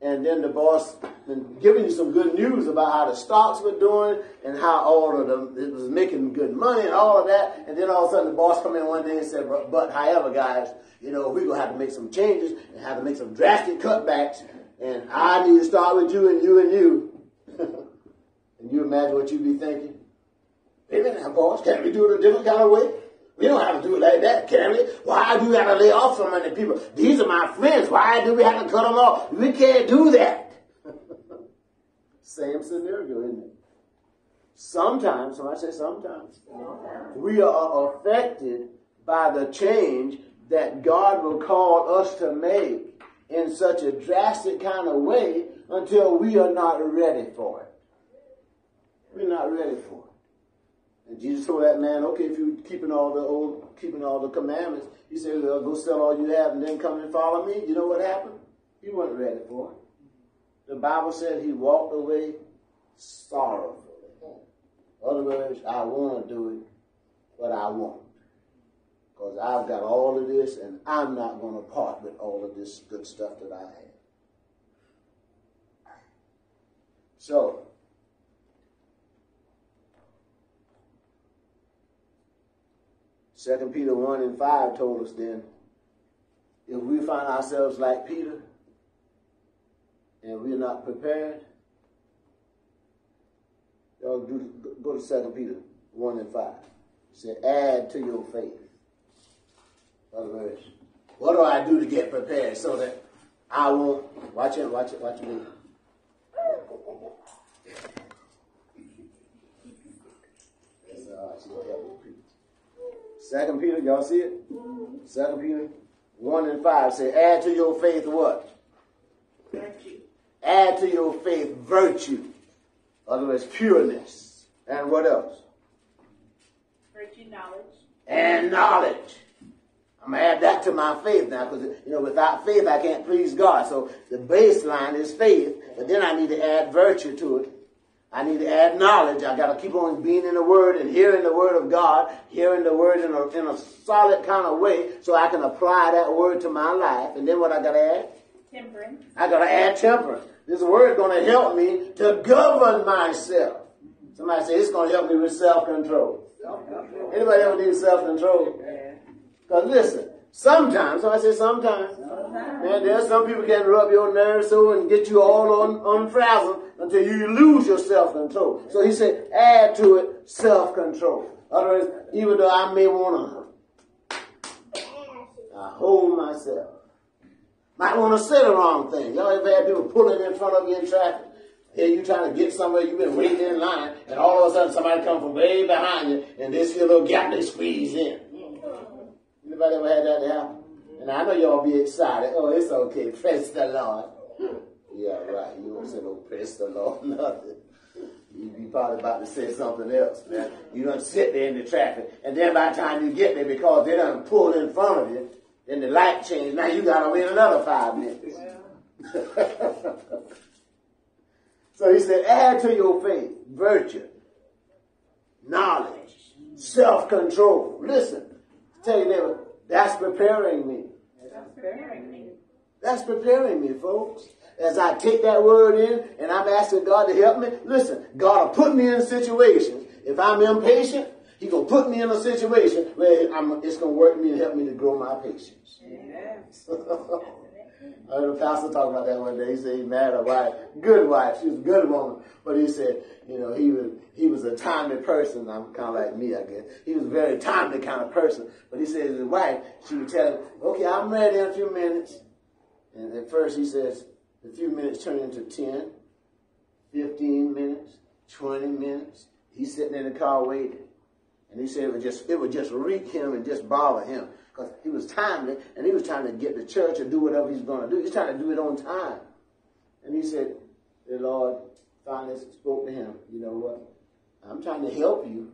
And then the boss been giving you some good news about how the stocks were doing and how all of them, it was making good money and all of that. And then all of a sudden the boss come in one day and said, but, but however guys, you know, we're to have to make some changes and have to make some drastic cutbacks. And I need to start with you and you and you. You imagine what you'd be thinking? A minute, boss, can't we do it a different kind of way? We don't have to do it like that, can we? Why do we have to lay off so many people? These are my friends. Why do we have to cut them off? We can't do that. [LAUGHS] Same scenario, isn't it? Sometimes, when I say sometimes, we are affected by the change that God will call us to make in such a drastic kind of way until we are not ready for it. We're not ready for it. And Jesus told that man, okay, if you're keeping all the old, keeping all the commandments, he said, well, go sell all you have and then come and follow me. You know what happened? He wasn't ready for it. The Bible said he walked away sorrowfully. Other words, I want to do it, but I won't. Because I've got all of this and I'm not going to part with all of this good stuff that I have. So, Second Peter 1 and 5 told us then, if we find ourselves like Peter and we're not prepared, y'all do, go to Second Peter 1 and 5. It said, add to your faith. Other words, what do I do to get prepared so that I won't watch it, watch it, watch it. Second Peter, y'all see it? Second Peter 1 and 5 say, add to your faith what? Virtue. Add to your faith virtue. In other words, pureness. And what else? Virtue, knowledge. And knowledge. I'm gonna add that to my faith now, because you know, without faith I can't please God. So the baseline is faith, but then I need to add virtue to it. I need to add knowledge. I got to keep on being in the Word and hearing the Word of God, hearing the Word in a, in a solid kind of way, so I can apply that Word to my life. And then what I got to add? Temperance. I got to add temperance. This Word is going to help me to govern myself. Somebody say it's going to help me with self-control. Anybody ever need self-control? Because listen, sometimes, so I say sometimes, man, there's some people can rub your nerves so and get you all on, on frazzled until you lose your self-control. So he said, add to it self-control. Otherwise, even though I may want to I hold myself. Might want to say the wrong thing. Y'all ever had people pulling in front of you in traffic? Here you trying to get somewhere, you've been waiting in line, and all of a sudden somebody come from way behind you, and they see a little gap, they squeeze in. Anybody ever had that happen? And I know y'all be excited. Oh, it's okay. Praise the Lord. Yeah, right. You don't say no praise the Lord, [LAUGHS] nothing. You be probably about to say something else, man. You don't sit there in the traffic, and then by the time you get there, because they done pulled in front of you, then the light changed. Now you gotta wait another five minutes. [LAUGHS] so he said, add to your faith virtue, knowledge, self-control. Listen, tell you neighbor, that's preparing me. That's preparing me. That's preparing me, folks. As I take that word in and I'm asking God to help me, listen, God will put me in situations. If I'm impatient, He gonna put me in a situation where I'm, it's gonna work me and help me to grow my patience. Yes. [LAUGHS] I heard a pastor talk about that one day. He said he married a wife, good wife. She was a good woman, but he said, you know, he was he was a timely person. I'm kind of like me, I guess. He was a very timely kind of person. But he said his wife, she would tell him, "Okay, I'm ready in a few minutes." And at first he says, a few minutes turn into 10, 15 minutes, 20 minutes. He's sitting in the car waiting. And he said it would just it would just wreak him and just bother him because he was timely and he was trying to get the church and do whatever he's going to do. He's trying to do it on time. And he said, the Lord finally spoke to him. You know what? I'm trying to help you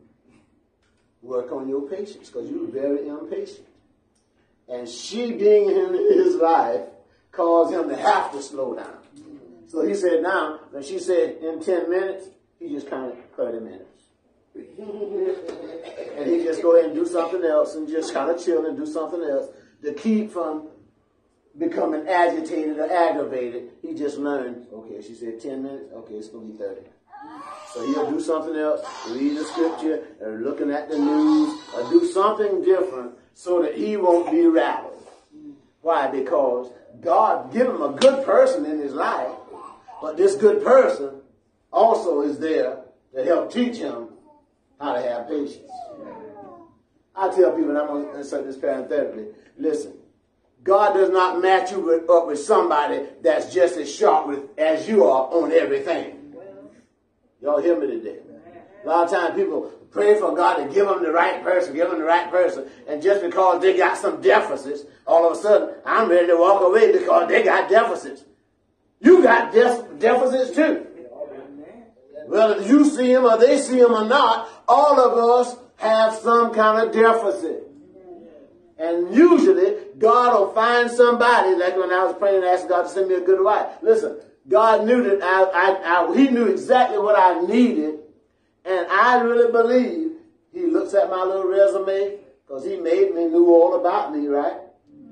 work on your patience because you're very impatient. And she being in his life caused him to have to slow down. So he said, now, when she said in 10 minutes, he just kind counted 30 minutes. And he just go ahead and do something else and just kind of chill and do something else to keep from becoming agitated or aggravated. He just learned, okay, she said 10 minutes, okay, it's going to be 30. So he'll do something else, read the scripture, or looking at the news, or do something different so that he won't be rattled. Why? Because God give him a good person in his life, but this good person also is there to help teach him how to have patience. I tell people, and I'm going to insert this parenthetically, listen, God does not match you with, up with somebody that's just as sharp with, as you are on everything. Y'all hear me today? A lot of times people pray for God to give them the right person, give them the right person, and just because they got some deficits, all of a sudden I'm ready to walk away because they got deficits. You got def- deficits too. Whether you see them or they see them or not, all of us have some kind of deficit. And usually, God will find somebody, like when I was praying and asking God to send me a good wife. Listen, God knew that I, I, I, He knew exactly what I needed. And I really believe He looks at my little resume, because He made me, knew all about me, right?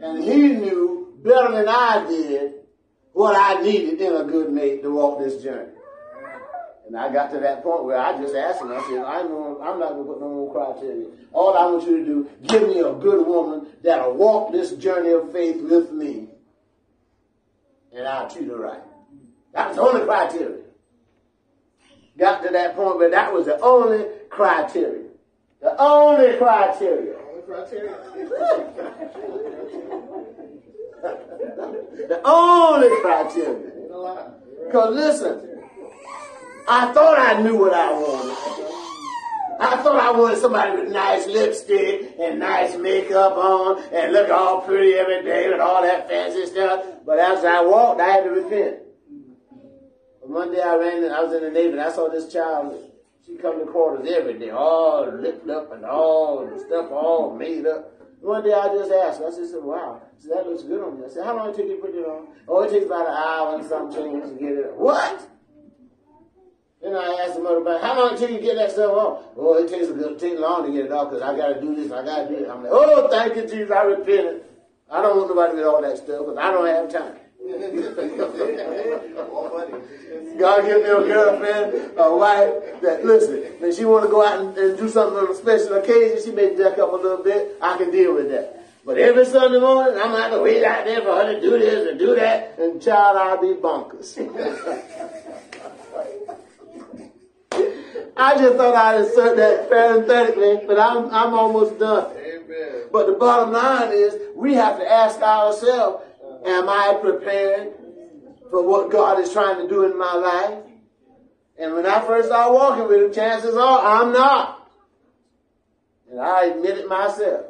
And He knew better than I did what I needed in a good mate to walk this journey. And I got to that point where I just asked him, I said, I'm, I'm not going to put no more criteria. All I want you to do, give me a good woman that'll walk this journey of faith with me. And I'll treat her right. That was the only criteria. Got to that point where that was the only criteria. The only criteria. Only criteria. [LAUGHS] the only criteria. Ain't a lie. Because listen, I thought I knew what I wanted. I thought I wanted somebody with nice lipstick and nice makeup on and look all pretty every day with all that fancy stuff. But as I walked, I had to repent. But one day I ran, in, I was in the and I saw this child. She come to quarters every day, all lipped up and all the stuff all made up. One day I just asked her, I said, wow, said, that looks good on you. I said, how long did it take you to put it on? Oh, it takes about an hour and some change to get it. What? Then I asked the mother about how long take you to get that stuff off? Oh, it takes a good, take long to get it off because I got to do this, I got to do it. I'm like, oh, thank you, Jesus, I repented. I don't want nobody with all that stuff because I don't have time. [LAUGHS] God give me a girlfriend, a wife that listen, when she want to go out and, and do something on a special occasion, she may jack up a little bit. I can deal with that. But every Sunday morning, I'm gonna have to wait out there for her to do this and do that, and child, I'll be bonkers. [LAUGHS] I just thought I'd insert that parenthetically, but I'm I'm almost done. Amen. But the bottom line is we have to ask ourselves, am I prepared for what God is trying to do in my life? And when I first started walking with him, chances are I'm not. And I admit it myself.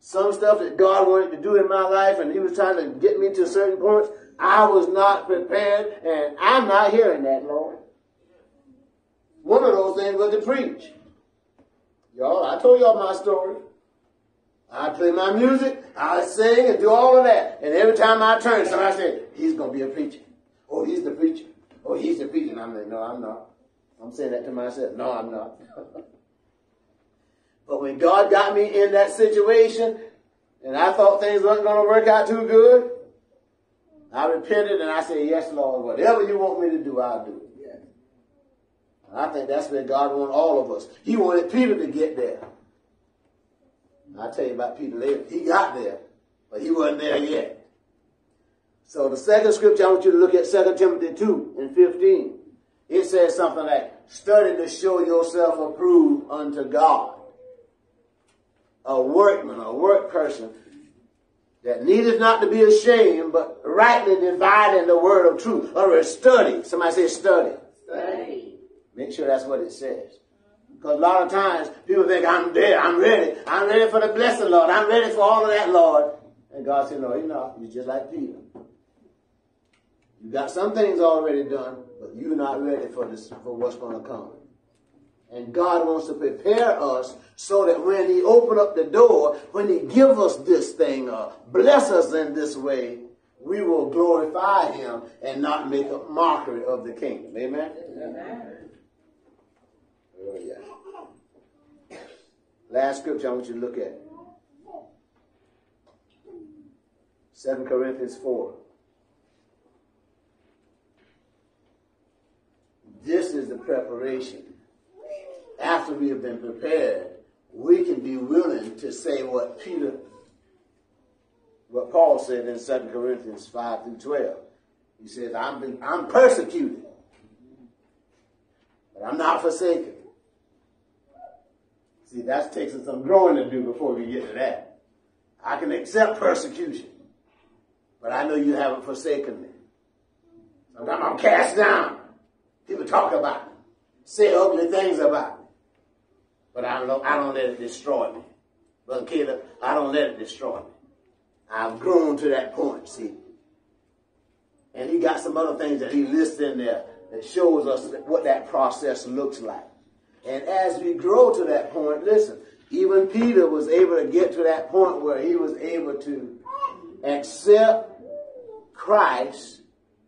Some stuff that God wanted to do in my life and he was trying to get me to certain points, I was not prepared and I'm not hearing that, Lord. One of those things was to preach. Y'all, I told y'all my story. I play my music, I sing and do all of that. And every time I turn, somebody said, he's going to be a preacher. Oh, he's the preacher. Oh, he's the preacher. And I'm like, no, I'm not. I'm saying that to myself. No, I'm not. [LAUGHS] but when God got me in that situation, and I thought things weren't going to work out too good, I repented and I said, yes, Lord, whatever you want me to do, I'll do. And I think that's where God wanted all of us. He wanted Peter to get there. I'll tell you about Peter later. He got there, but he wasn't there yet. So the second scripture I want you to look at 2 Timothy 2 and 15. It says something like, study to show yourself approved unto God. A workman, a work person that needeth not to be ashamed, but rightly dividing the word of truth. Or a study. Somebody say study. Study. Make sure that's what it says. Because a lot of times people think, I'm there, I'm ready. I'm ready for the blessing, Lord. I'm ready for all of that, Lord. And God said, No, you're not. You're just like Peter. You got some things already done, but you're not ready for this for what's going to come. And God wants to prepare us so that when He open up the door, when He give us this thing, uh, bless us in this way, we will glorify Him and not make a mockery of the kingdom. Amen. Amen. Oh, yeah. Last scripture I want you to look at. 2 Corinthians 4. This is the preparation. After we have been prepared, we can be willing to say what Peter, what Paul said in 2 Corinthians 5 through 12. He says, I'm, been, I'm persecuted, but I'm not forsaken. See, that's takes some growing to do before we get to that. I can accept persecution, but I know you haven't forsaken me. Sometimes I'm cast down. People talk about me, say ugly things about me, but I don't, I don't let it destroy me. Brother Caleb, I don't let it destroy me. I've grown to that point, see. And he got some other things that he lists in there that shows us what that process looks like. And as we grow to that point, listen, even Peter was able to get to that point where he was able to accept Christ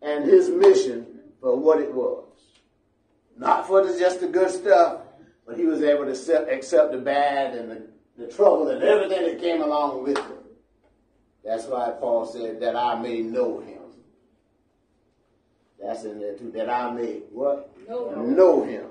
and his mission for what it was. Not for the, just the good stuff, but he was able to accept, accept the bad and the, the trouble and everything that came along with it. That's why Paul said that I may know him. That's in there too. That I may what? Know him. Know him.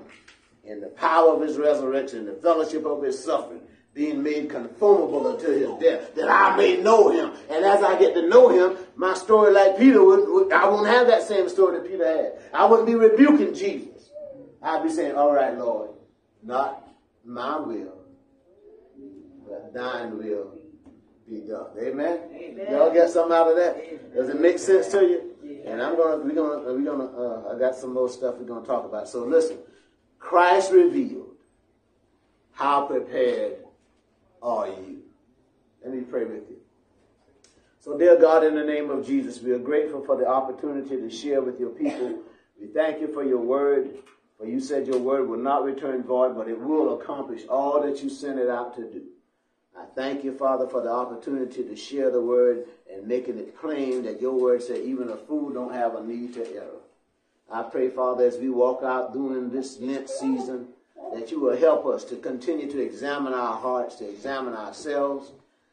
In the power of his resurrection, the fellowship of his suffering, being made conformable unto his death, that I may know him. And as I get to know him, my story like Peter would, would I won't have that same story that Peter had. I wouldn't be rebuking Jesus. I'd be saying, all right, Lord, not my will, but thine will be done. Amen. Amen. Y'all get something out of that? Does it make sense to you? And I'm gonna we're gonna we're gonna uh, I got some more stuff we're gonna talk about. So listen, Christ revealed. How prepared are you? Let me pray with you. So, dear God, in the name of Jesus, we are grateful for the opportunity to share with your people. We thank you for your word, for you said your word will not return void, but it will accomplish all that you sent it out to do. I thank you, Father, for the opportunity to share the word and making it plain that your word said even a fool don't have a need to err. I pray, Father, as we walk out during this Lent season, that you will help us to continue to examine our hearts, to examine ourselves,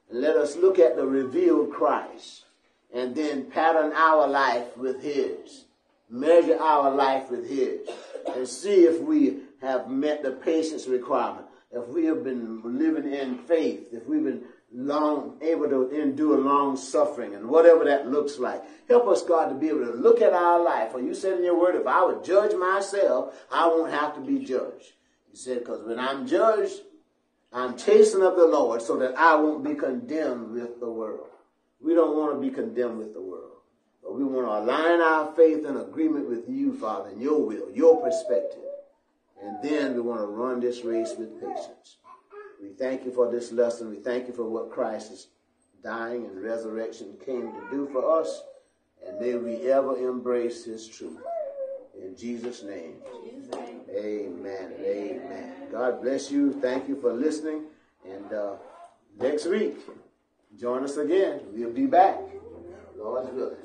and let us look at the revealed Christ and then pattern our life with his, measure our life with his, and see if we have met the patience requirement, if we have been living in faith, if we've been long able to endure long suffering and whatever that looks like. Help us, God, to be able to look at our life. For you said in your word, if I would judge myself, I won't have to be judged. You said, because when I'm judged, I'm chasing of the Lord so that I won't be condemned with the world. We don't want to be condemned with the world. But we want to align our faith in agreement with you, Father, and your will, your perspective. And then we want to run this race with patience. We thank you for this lesson. We thank you for what Christ's dying and resurrection came to do for us. And may we ever embrace his truth. In Jesus' name. Amen. Amen. God bless you. Thank you for listening. And uh, next week, join us again. We'll be back. Lord's willing.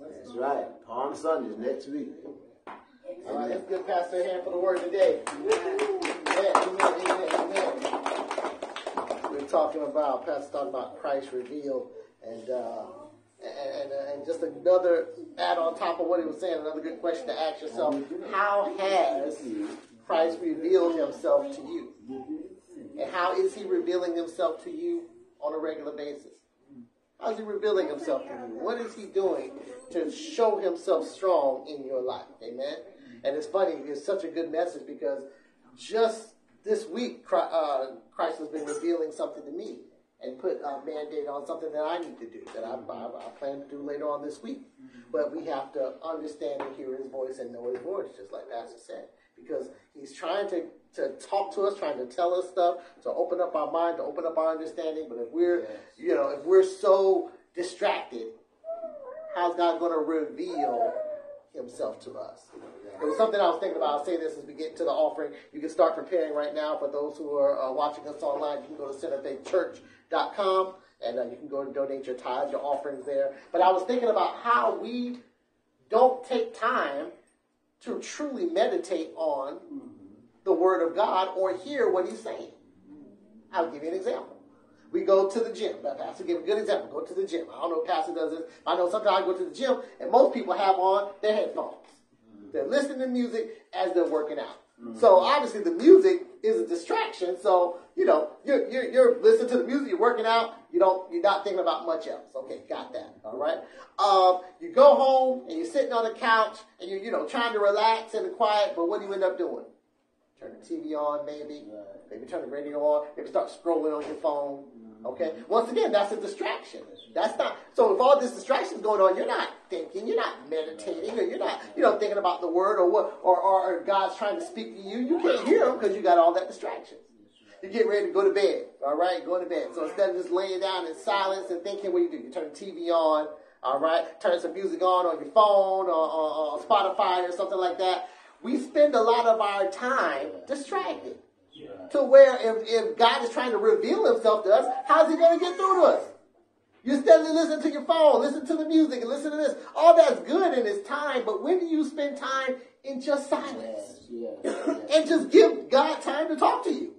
That's right. Palm Sunday next week. All right, let's give Pastor a hand for the word today. We're talking about Pastor talking about Christ revealed and. Uh, and, and, just another add on top of what he was saying, another good question to ask yourself: How has Christ revealed Himself to you, and how is He revealing Himself to you on a regular basis? How is He revealing Himself to you? What is He doing to show Himself strong in your life? Amen. And it's funny; it's such a good message because just this week, uh, Christ has been revealing something to me and put a mandate on something that I need to do that I, I, I plan to do later on this week. But we have to understand and hear his voice and know his voice, just like Pastor said, because he's trying to, to talk to us, trying to tell us stuff, to open up our mind, to open up our understanding. But if we're, yes. you know, if we're so distracted, how's God going to reveal himself to us? It was something I was thinking about. I'll say this as we get to the offering. You can start preparing right now. For those who are uh, watching us online, you can go to Center Faith com, and uh, you can go and donate your tithes, your offerings there. But I was thinking about how we don't take time to truly meditate on the Word of God or hear what He's saying. I'll give you an example. We go to the gym. That pastor give a good example. Go to the gym. I don't know if Pastor does this. I know sometimes I go to the gym and most people have on their headphones. They're listening to music as they're working out. Mm-hmm. So obviously the music is a distraction. So you know you're, you're, you're listening to the music, you're working out. You don't you're not thinking about much else. Okay, got that. All right. Um, you go home and you're sitting on the couch and you're you know trying to relax and quiet, but what do you end up doing? Turn the TV on, maybe. Maybe turn the radio on. Maybe start scrolling on your phone. Okay. Once again, that's a distraction. That's not. So if all this distraction is going on, you're not thinking, you're not meditating, or you're not, you know, thinking about the word or what, or, or, or God's trying to speak to you. You can't hear him because you got all that distraction. You get ready to go to bed. All right, go to bed. So instead of just laying down in silence and thinking, what do you do? You turn the TV on. All right, turn some music on on your phone or, or, or Spotify or something like that. We spend a lot of our time distracted to where if, if God is trying to reveal himself to us, how's he going to get through to us? You're steadily listen to your phone, listen to the music, and listen to this. All that's good in its time, but when do you spend time in just silence? And just give God time to talk to you.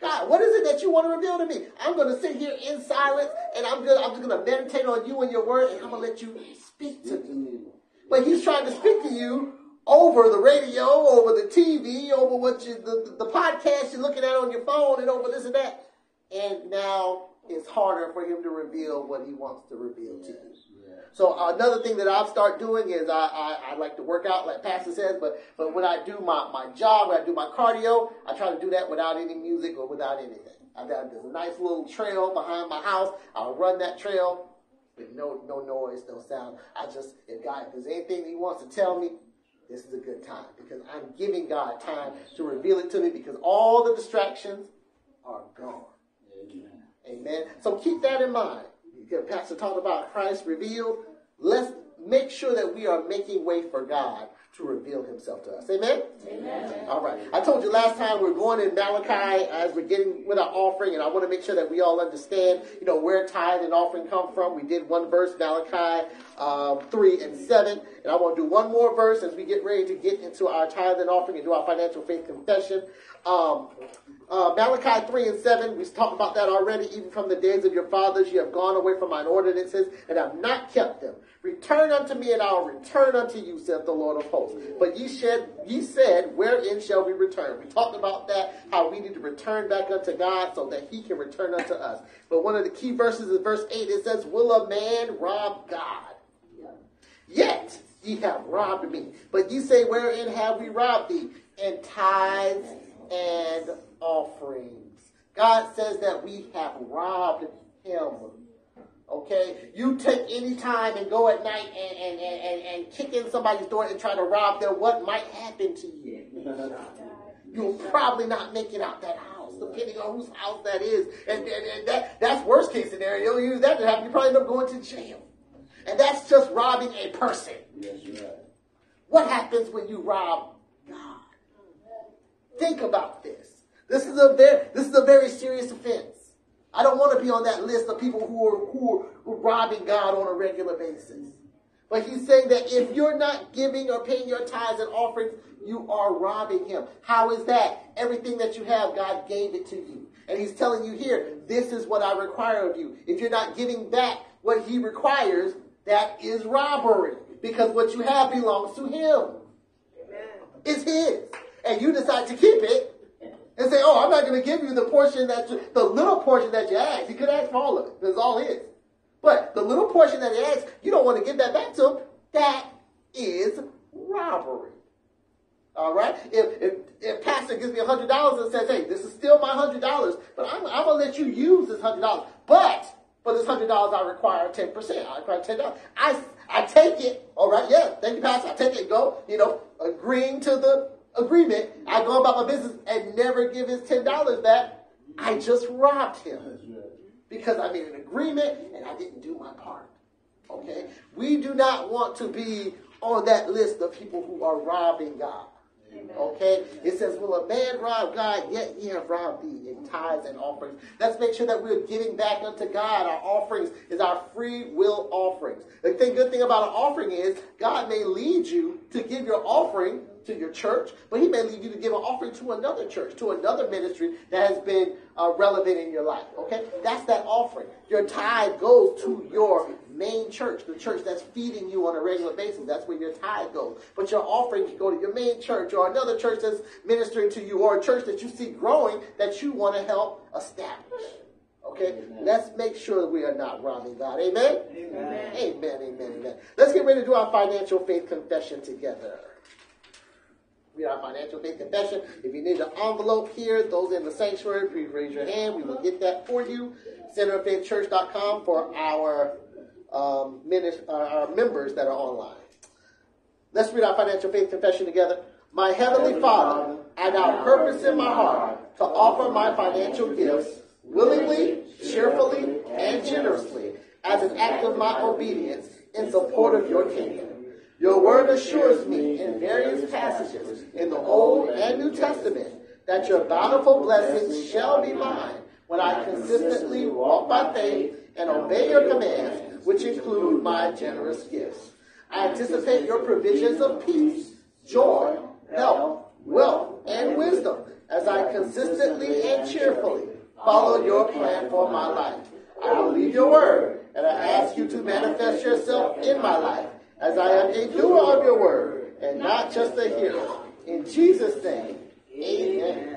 God, what is it that you want to reveal to me? I'm going to sit here in silence, and I'm going I'm just going to meditate on you and your word, and I'm going to let you speak to me. But he's trying to speak to you over the radio, over the TV, over what you the, the podcast you're looking at on your phone, and over this and that. And now it's harder for him to reveal what he wants to reveal to you. So another thing that I've started doing is I, I, I, like to work out, like Pastor says, but but when I do my, my job, when I do my cardio, I try to do that without any music or without anything. I've got this nice little trail behind my house. I'll run that trail with no no noise, no sound. I just if God, if there's anything He wants to tell me, this is a good time because I'm giving God time to reveal it to me because all the distractions are gone. Amen. Amen. So keep that in mind. Pastor talked about Christ revealed. Let's make sure that we are making way for God to reveal himself to us. Amen? Amen? All right. I told you last time we're going in Malachi as we're getting with our offering, and I want to make sure that we all understand, you know, where tithe and offering come from. We did one verse, Malachi um, 3 and 7, and I want to do one more verse as we get ready to get into our tithe and offering and do our financial faith confession. Um, uh, Malachi 3 and 7, we talked about that already. Even from the days of your fathers, you have gone away from mine ordinances and have not kept them. Return unto me, and I will return unto you, saith the Lord of hosts. But ye said, ye said, wherein shall we return? We talked about that, how we need to return back unto God so that he can return unto us. But one of the key verses is verse 8. It says, Will a man rob God? Yet ye have robbed me. But ye say, Wherein have we robbed thee? In tithes and offerings. God says that we have robbed him. Okay? You take any time and go at night and, and, and, and, kick in somebody's door and try to rob them, what might happen to you? You'll probably not make it out that house, depending on whose house that is. And, and, and that, that's worst case scenario. You use that to happen, you probably end up going to jail. And that's just robbing a person. Yes, right. What happens when you rob God? Think about this. This is a very this is a very serious offense. I don't want to be on that list of people who are who are robbing God on a regular basis. But he's saying that if you're not giving or paying your tithes and offerings, you are robbing him. How is that? Everything that you have, God gave it to you. And he's telling you here, this is what I require of you. If you're not giving back what he requires, that is robbery. Because what you have belongs to him. Amen. It's his. And you decide to keep it, and say, oh, I'm not going to give you the portion that you, the little portion that you asked. He could ask for all of it. That's all his. But the little portion that he asked, you don't want to give that back to him. That is robbery. All right? If, if, if pastor gives me $100 and says, hey, this is still my $100, but I'm, I'm going to let you use this $100. But for this $100, I require 10%. I require $10. I, I take it. All right? Yeah, thank you, pastor. I take it go, you know, agreeing to the agreement, I go about my business and never give his $10 back, I just robbed him. Because I made an agreement and I didn't do my part. Okay? We do not want to be on that list of people who are robbing God. Okay? It says, Will a man rob God? Yet ye have robbed thee in tithes and offerings. Let's make sure that we're giving back unto God. Our offerings is our free will offerings. The thing, good thing about an offering is God may lead you to give your offering to your church, but he may lead you to give an offering to another church, to another ministry that has been uh, relevant in your life. Okay? That's that offering. Your tithe goes to your main church, the church that's feeding you on a regular basis. That's where your tithe goes. But your offering can go to your main church or another church that's ministering to you or a church that you see growing that you want to help establish. Okay? Amen. Let's make sure that we are not robbing God. Amen? Amen? Amen, amen, amen. Let's get ready to do our financial faith confession together. We are financial faith confession. If you need an envelope here, those in the sanctuary, please raise your hand. We will get that for you. Centeroffaithchurch.com for our um, uh, our members that are online. Let's read our financial faith confession together. My heavenly Father, I now purpose in my heart to offer my financial gifts willingly, cheerfully, and generously as an act of my obedience in support of your kingdom. Your word assures me in various passages in the Old and New Testament that your bountiful blessings shall be mine when I consistently walk by faith and obey your commands, which include my generous gifts. I anticipate your provisions of peace, joy, health, wealth, and wisdom as I consistently and cheerfully follow your plan for my life. I believe your word, and I ask you to manifest yourself in my life as I am a doer of your word and not just a hearer. In Jesus' name, amen